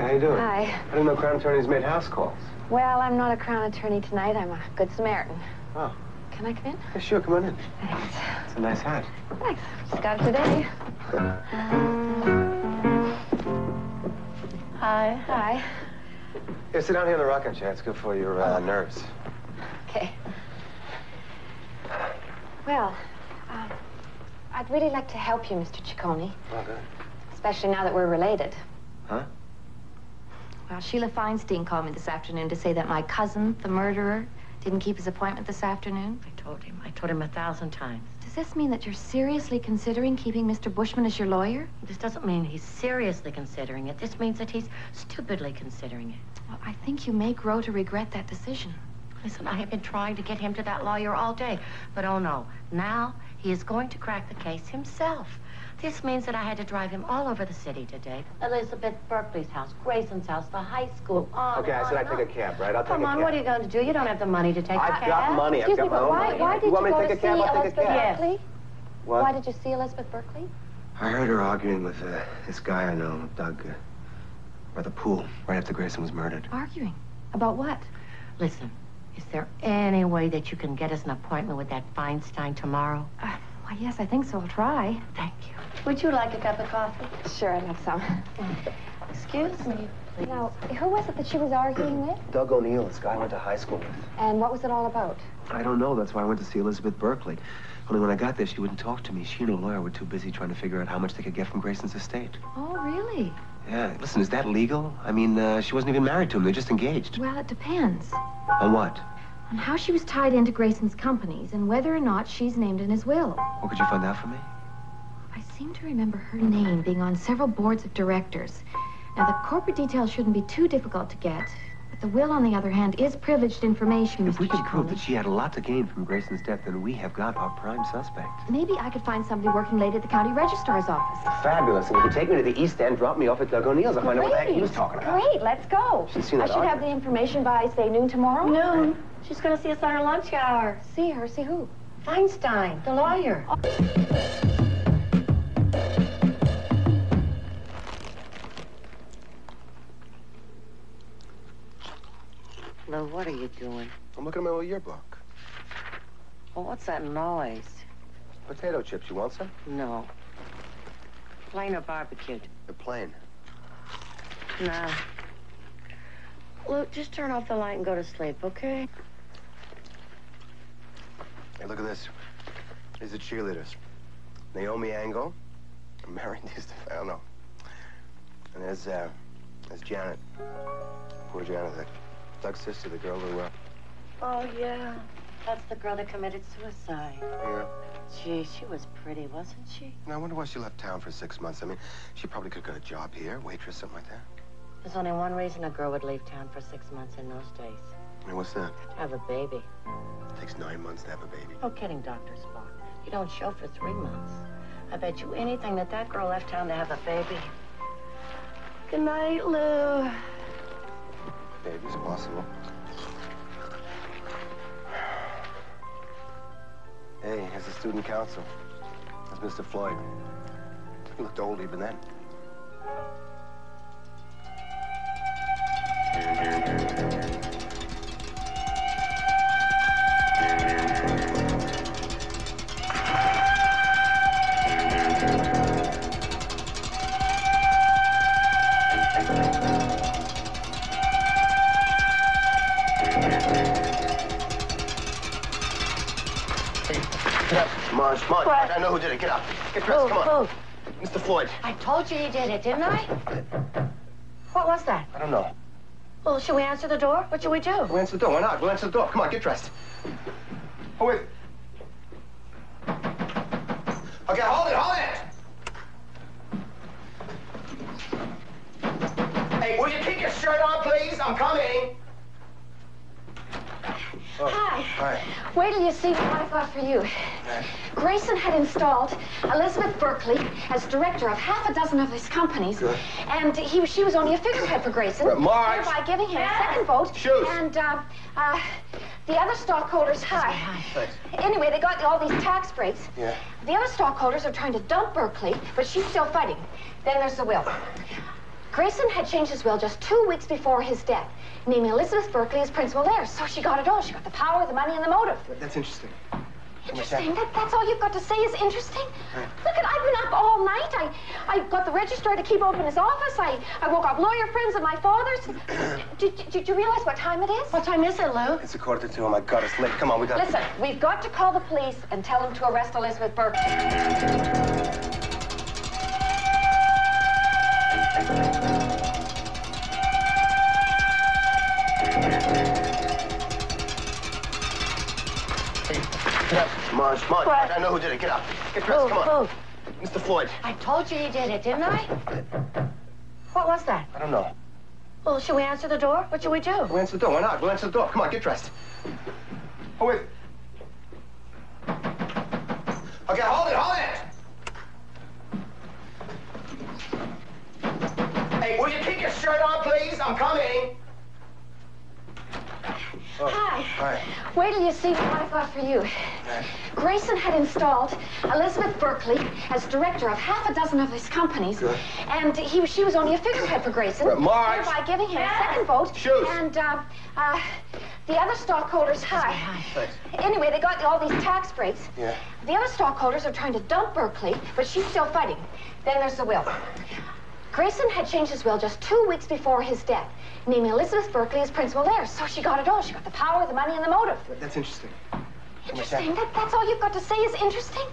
Hi, how you doing? Hi. I didn't know Crown Attorneys made house calls. Well, I'm not a crown attorney tonight. I'm a good Samaritan. Oh. Can I come in? Yeah, sure, come on in. Thanks. It's a nice hat. Thanks. Just got it today. Hi. Hi. Here, sit down here in the rocking chair. It's good for your uh, nerves. Okay. Well, uh, I'd really like to help you, Mr. Ciccone, Oh, good. especially now that we're related. Huh? Well, Sheila Feinstein called me this afternoon to say that my cousin, the murderer, didn't keep his appointment this afternoon. I told him. I told him a thousand times. Does this mean that you're seriously considering keeping Mr. Bushman as your lawyer? This doesn't mean he's seriously considering it. This means that he's stupidly considering it. Well, I think you may grow to regret that decision. Listen, I have been trying to get him to that lawyer all day, but oh no. Now he is going to crack the case himself. This means that I had to drive him all over the city today. Elizabeth Berkeley's house, Grayson's house, the high school. On Okay, I said I'd take a cab, right? I'll take Come a on, cab. what are you going to do? You don't have the money to take a cab. I've the cab. got money. I've Excuse got me, my but own why, money. why You did want you me go to to take a see cab? I'll take a Elizabeth cab. Berkeley? What? Why did you see Elizabeth Berkeley? I heard her arguing with uh, this guy I know, Doug, uh, by the pool, right after Grayson was murdered. Arguing. About what? Listen, is there any way that you can get us an appointment with that Feinstein tomorrow? Uh, why, yes, I think so. I'll try. Thank you. Would you like a cup of coffee? Sure, I'd have some. Excuse me, please. Now, who was it that she was arguing with? Doug O'Neill, this guy I went to high school with. And what was it all about? I don't know. That's why I went to see Elizabeth Berkeley. Only when I got there, she wouldn't talk to me. She and her lawyer were too busy trying to figure out how much they could get from Grayson's estate. Oh, really? Yeah, listen, is that legal? I mean, uh, she wasn't even married to him. They're just engaged. Well, it depends On what? on how she was tied into Grayson's companies and whether or not she's named in his will. What could you find out for me? I seem to remember her name being on several boards of directors. Now, the corporate details shouldn't be too difficult to get, but the will, on the other hand, is privileged information, If we Mr. can prove that she had a lot to gain from Grayson's death, then we have got our prime suspect. Maybe I could find somebody working late at the county registrar's office. Fabulous. And if you can take me to the East End, drop me off at Doug O'Neill's. I'll find out what the heck he was talking about. Great, let's go. She's seen I that should have the information by, say, noon tomorrow? Noon? She's going to see us on her lunch hour. See her, see who? Feinstein, the lawyer. Oh. Lou, what are you doing? I'm looking at my old yearbook. Well, what's that noise? Potato chips. You want some? No. Plain or barbecued? They're plain. No. Luke, just turn off the light and go to sleep, okay? Hey, look at this. These are cheerleaders. Naomi Angle, Mary I don't know. And there's, uh, there's Janet. Poor Janet, that Doug's sister, the girl who, uh, Oh, yeah. That's the girl that committed suicide. yeah. Gee, she was pretty, wasn't she? Now, I wonder why she left town for six months. I mean, she probably could have got a job here, waitress, something like that. There's only one reason a girl would leave town for six months in those days. And what's that? To have a baby. It takes nine months to have a baby. No kidding, Dr. Spock. You don't show for three months. I bet you anything that that girl left town to have a baby. Good night, Lou. Baby's possible. Hey, here's the student council. That's Mr. Floyd. He looked old even then. Know who did it. Get up. Get dressed, come on. Who? Mr. Floyd. I told you he did it, didn't I? What was that? I don't know. Well, should we answer the door? What should we do? We'll answer the door. Why not? We'll answer the door. Come on, get dressed. Oh, wait. Okay, hold it, hold it! Hey, will you keep your shirt on, please? I'm coming. Hi. Hi. Wait till you see what I've got for you. Grayson had installed Elizabeth Berkeley as director of half a dozen of his companies. Good. And he, she was only a figurehead for Grayson. Right, Marge. Thereby giving him a second vote. Shoes. And uh, uh, the other stockholders, hi. Thanks. Anyway, they got all these tax breaks. Yeah. The other stockholders are trying to dump Berkeley, but she's still fighting. Then there's the will. Grayson had changed his will just two weeks before his death, naming Elizabeth Berkeley as principal heir. So she got it all. She got the power, the money, and the motive. That's interesting. Interesting. That, that's all you've got to say is interesting. Look, at I've been up all night. I, I got the registrar to keep open his office. I, I woke up lawyer friends of my father's. did, did, did you realize what time it is? What time is it, Lou? It's a quarter to two. Oh, my God, it's late. Come on, we got to. Listen, we've got to call the police and tell them to arrest Elizabeth Berkeley. Marge, Marge, What? I know who did it. Get up. Get dressed, come on. Mr. Floyd. I told you he did it, didn't I? What was that? I don't know. Well, should we answer the door? What should we do? We'll answer the door. Why not? We'll answer the door. Come on, get dressed. Oh, wait. Okay, hold it, hold it! Hey, will you keep your shirt on, please? I'm coming. Hi. Hi. Wait till you see what I've got for you. Grayson had installed Elizabeth Berkeley as director of half a dozen of his companies. Good. And he, she was only a figurehead for Grayson. Right, Marge. Thereby giving him a second vote. Shoes. And uh, uh, the other stockholders, hi. Thanks. Anyway, they got all these tax breaks. Yeah. The other stockholders are trying to dump Berkeley, but she's still fighting. Then there's the will. Grayson had changed his will just two weeks before his death, naming Elizabeth Berkeley as principal heir. So she got it all. She got the power, the money, and the motive. That's interesting. Interesting. That, that's all you've got to say is interesting.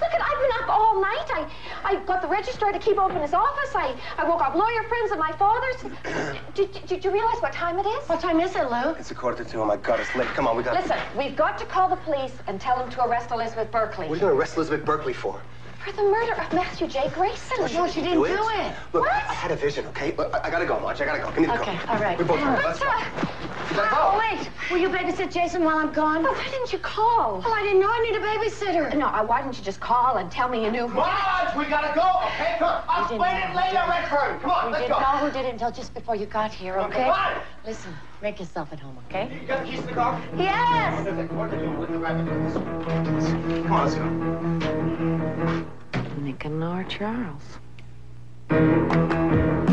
Look, at I've been up all night. I, I got the registrar to keep open his office. I, I woke up lawyer friends of my father's. did, did, did you realize what time it is? What time is it, Lou? It's a quarter to two. Oh, my God, it's late. Come on, we got to. Listen, we've got to call the police and tell them to arrest Elizabeth Berkeley. What are you going to arrest Elizabeth Berkeley for? For the murder of Matthew J. Grayson. No, she didn't do it. Look, I, I had a vision, okay? Look, I, I gotta go, Marge. I gotta go. Give me the Okay, coat. all right. We're both have it. Let's go. You gotta go. Oh, wait. Will you babysit Jason while I'm gone? Well, why didn't you call? Well, I didn't know I need a babysitter. No, uh, why didn't you just call and tell me you knew? Marge, we gotta go, okay? Come on. I'll We didn't explain it later, Redfern. Come on, We let's go. We didn't go. know who did it until just before you got here, okay? Come on. Listen, make yourself at home, okay? You got the keys to the car? Yes! What are you doing with the rabbit? Come on, let's go. Nicanor Charles. Hi, Mr.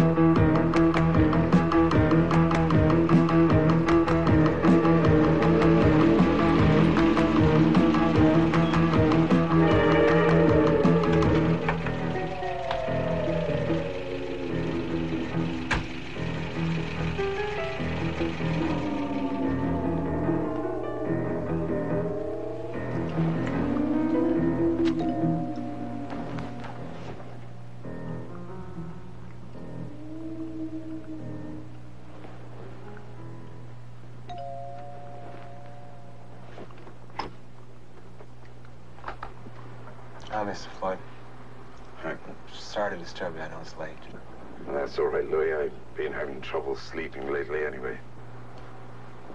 trouble sleeping lately anyway.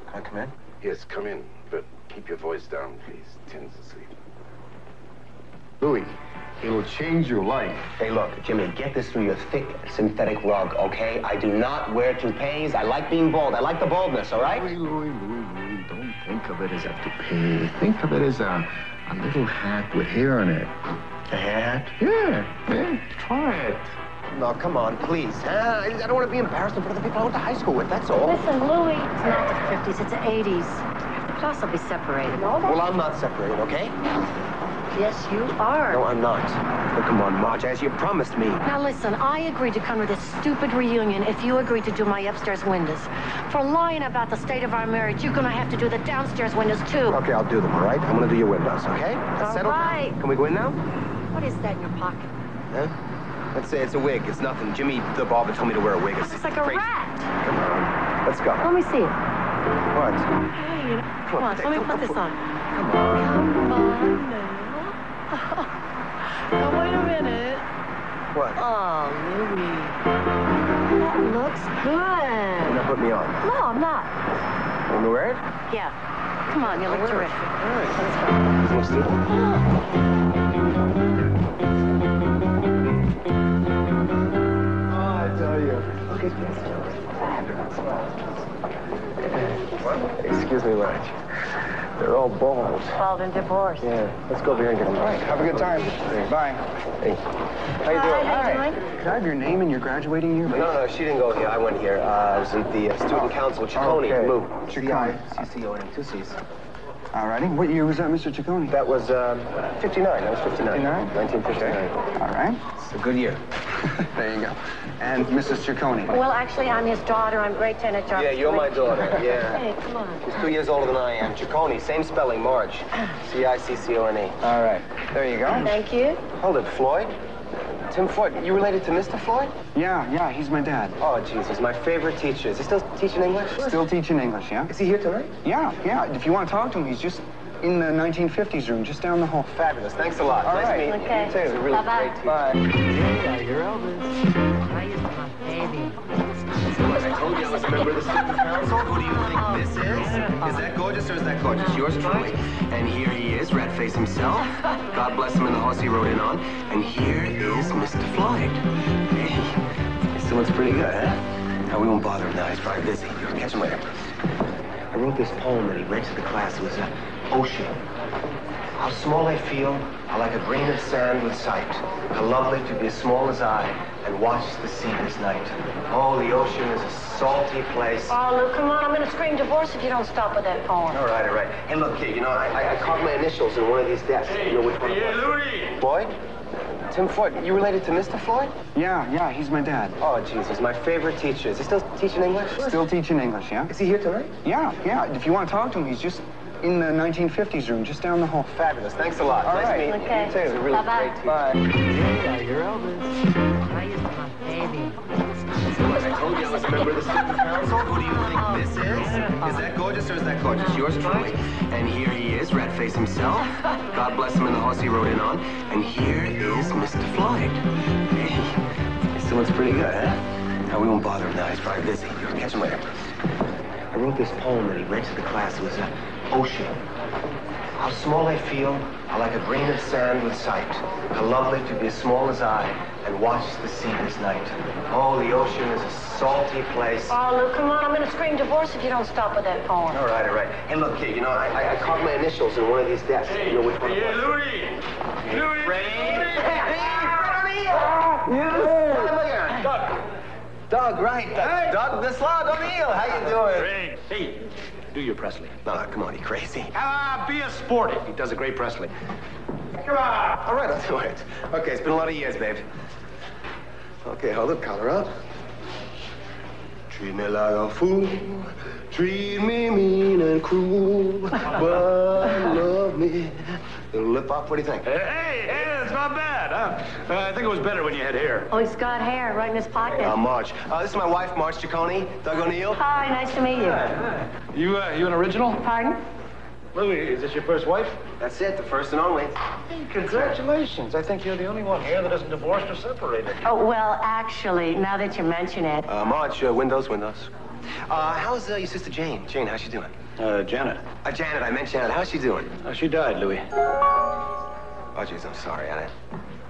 Can I come in? Yes, come in, but keep your voice down, please. Tim's asleep. Louis, it'll change your life. Hey, look, Jimmy, get this through your thick synthetic rug, okay? I do not wear toupees. I like being bald. I like the baldness, all right? Louis, Louis, Louis, Louis, don't think of it as a toupee. Think of it as a, a little hat with hair on it. A hat? Yeah, yeah, try it. No, come on, please. Huh? I don't want to be embarrassed in front of the people I went to high school with, that's all. Listen, Louis, it's not the 50s, it's the 80s. Plus, they'll be separated. Well, I'm not separated, okay? Yes, you are. No, I'm not. Well, come on, Marge, as you promised me. Now listen, I agreed to come to this stupid reunion if you agreed to do my upstairs windows. For lying about the state of our marriage, you're gonna have to do the downstairs windows too. Okay, I'll do them, all right? I'm gonna do your windows, okay? All settled. right. Can we go in now? What is that in your pocket? Huh? Let's say it's a wig. It's nothing. Jimmy, the barber, told me to wear a wig. It's like a crazy. rat. Come on. Let's go. Let me see it. What? Hey, you know, come on, let me put this on. Come on. Come on now. now, wait a minute. What? Oh, Louis. That looks good. Now put me on. No, I'm not. Want me to wear it? Yeah. Come on, you look terrific. All right. Let's go. Let's do it. Excuse me, Marge. They're all bald. Bald and divorced. Yeah. Let's go over here and get them. All right, have a good time. Bye. Hey. How you doing? Hi, how you doing? Can I have your name and your graduating year? No, no, she didn't go here. I went here. Uh, I was in the uh, student council. Ciccone. Okay. Lou. Ciccone. C-C-O-N, two C's. All righty. What year was that, Mr. Ciccone? That was um, 59. That was 59. 59? 1959. All right. It's a good year. There you go. And Mrs. Ciccone. Well, actually, I'm his daughter. I'm great 10 at Jarvis. Yeah, you're my daughter. Yeah. Hey, come on. She's two years older than I am. Ciccone, same spelling, Marge. Ah. C-I-C-C-O-N-E. All right. There you go. Thank you. Hold it, Floyd. Tim Floyd, you related to Mr. Floyd? Yeah, yeah, he's my dad. Oh, Jesus, my favorite teacher. Is he still teaching English? Still teaching English, yeah? Is he here tonight? Yeah, yeah. If you want to talk to him, he's just in the 1950s room, just down the hall. Fabulous. Thanks a lot. All nice right. meeting Okay. you. You too. Really Bye-bye. great teacher. Yeah, you're Elvis. I used to my baby. I told you I was a member of the student council. Who do you think this is? Is that gorgeous or is that gorgeous? Yours truly. And here he is, rat face himself. God bless him and the horse he rode in on. And here is Mr. Floyd. Hey, He still looks pretty good, huh? Now, we won't bother him now. He's probably busy. You'll catch him later. I wrote this poem that he read to the class. It was uh, Ocean. How small I feel, how like a grain of sand with sight. How lovely to be as small as I and watch the sea this night. Oh, the ocean is a salty place. Oh, Lou, come on. I'm going to scream divorce if you don't stop with that poem. All right, all right. Hey, look, kid, you know, I, I, I carved my initials in one of these desks. you know which one it was? Louis. Floyd? Tim Floyd. You related to Mr. Floyd? Yeah, yeah, he's my dad. Oh, Jesus, my favorite teacher. Is he still teaching English? Still teaching English, yeah? Is he here tonight? Yeah, yeah. If you want to talk to him, he's just in the 1950s room, just down the hall. Fabulous. Thanks a lot. All nice right. meeting Okay. you. You too. Really Bye-bye. great teacher. Bye. Yeah, you're Elvis. I used to my baby. I told you I was a member of the student council. Who do you think this is? Is that gorgeous or is that gorgeous? Yours truly. And here he is, rat face himself. God bless him in the horse he rode in on. And here is Mr. Floyd. Hey, He still looks pretty good, huh? Now, we won't bother him now. He's probably busy. Catch him later. I wrote this poem that he read to the class. It was uh, Ocean. How small I feel, how like a grain of sand with sight. How lovely to be as small as I and watch the sea this night. Oh, the ocean is a salty place. Oh, Lou, come on. I'm going to scream divorce if you don't stop with that poem. All right, all right. Hey, look, kid, you know, I, I, I carved my initials in one of these desks. You know which one it was? Louis. Louis. Yeah. Doug. Doug, right. Doug, Doug the Slug O'Neill. How you doing? Great. Hey, do your Presley. No, no, come on, you crazy. Ah, be a sporty. He does a great Presley. Come on. All right, I'll do it. Okay, it's been a lot of years, babe. Okay, hold it, collar up. Treat me like a fool. Treat me mean and cruel. But love me. Little lip up, what do you think? Hey, hey, that's not bad, huh? Uh, I think it was better when you had hair. Oh, he's got hair right in his pocket. Uh, Marge. Uh, this is my wife, Marge Ciccone. Doug O'Neill. Hi, nice to meet you. You, uh, you an original? Pardon? Louis, is this your first wife? That's it, the first and only. Congratulations. I think you're the only one here that isn't divorced or separated. Oh, well, actually, now that you mention it, Uh, Marge, uh, windows, windows. Uh, how's uh, your sister Jane? Jane, how's she doing? Uh, Janet. Uh, Janet, I meant Janet. How's she doing? Uh, she died, Louis. Oh, jeez, I'm sorry. I,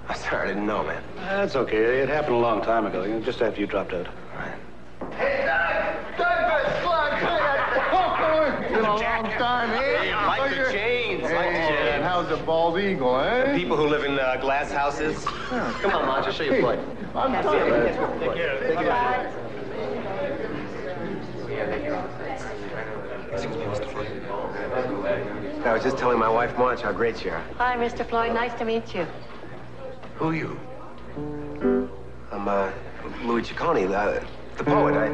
I'm sorry, I didn't know, man. That's okay. It happened a long time ago, you know, just after you dropped out. Hey, Doug! Douglas, Clark, hey, Been a long time, eh? Hey, like the chains, like the chains. how's the bald eagle, eh? The People who live in uh, glass houses. Come on, Marge, I'll show you a play. I'm Take telling care. Take care. Take care. I was just telling my wife, Marge, how great you are. hi, Mr. Floyd. Nice to meet you. Who are you? I'm, uh, Louis Ciccone, uh, the poet. I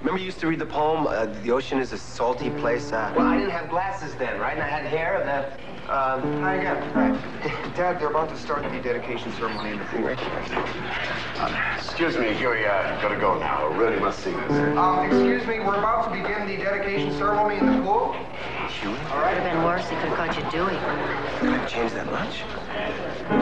remember you used to read the poem, uh, The Ocean is a Salty Place. Uh, well, I didn't have glasses then, right? And I had hair and that. Um, Hi again. Right. Dad, they're about to start the dedication ceremony in the pool. Excuse me, Huey, uh, gotta go now. I really must see this. Um, excuse me, we're about to begin the dedication ceremony in the pool. Would have been worse. He could have caught you doing. Could I change that much?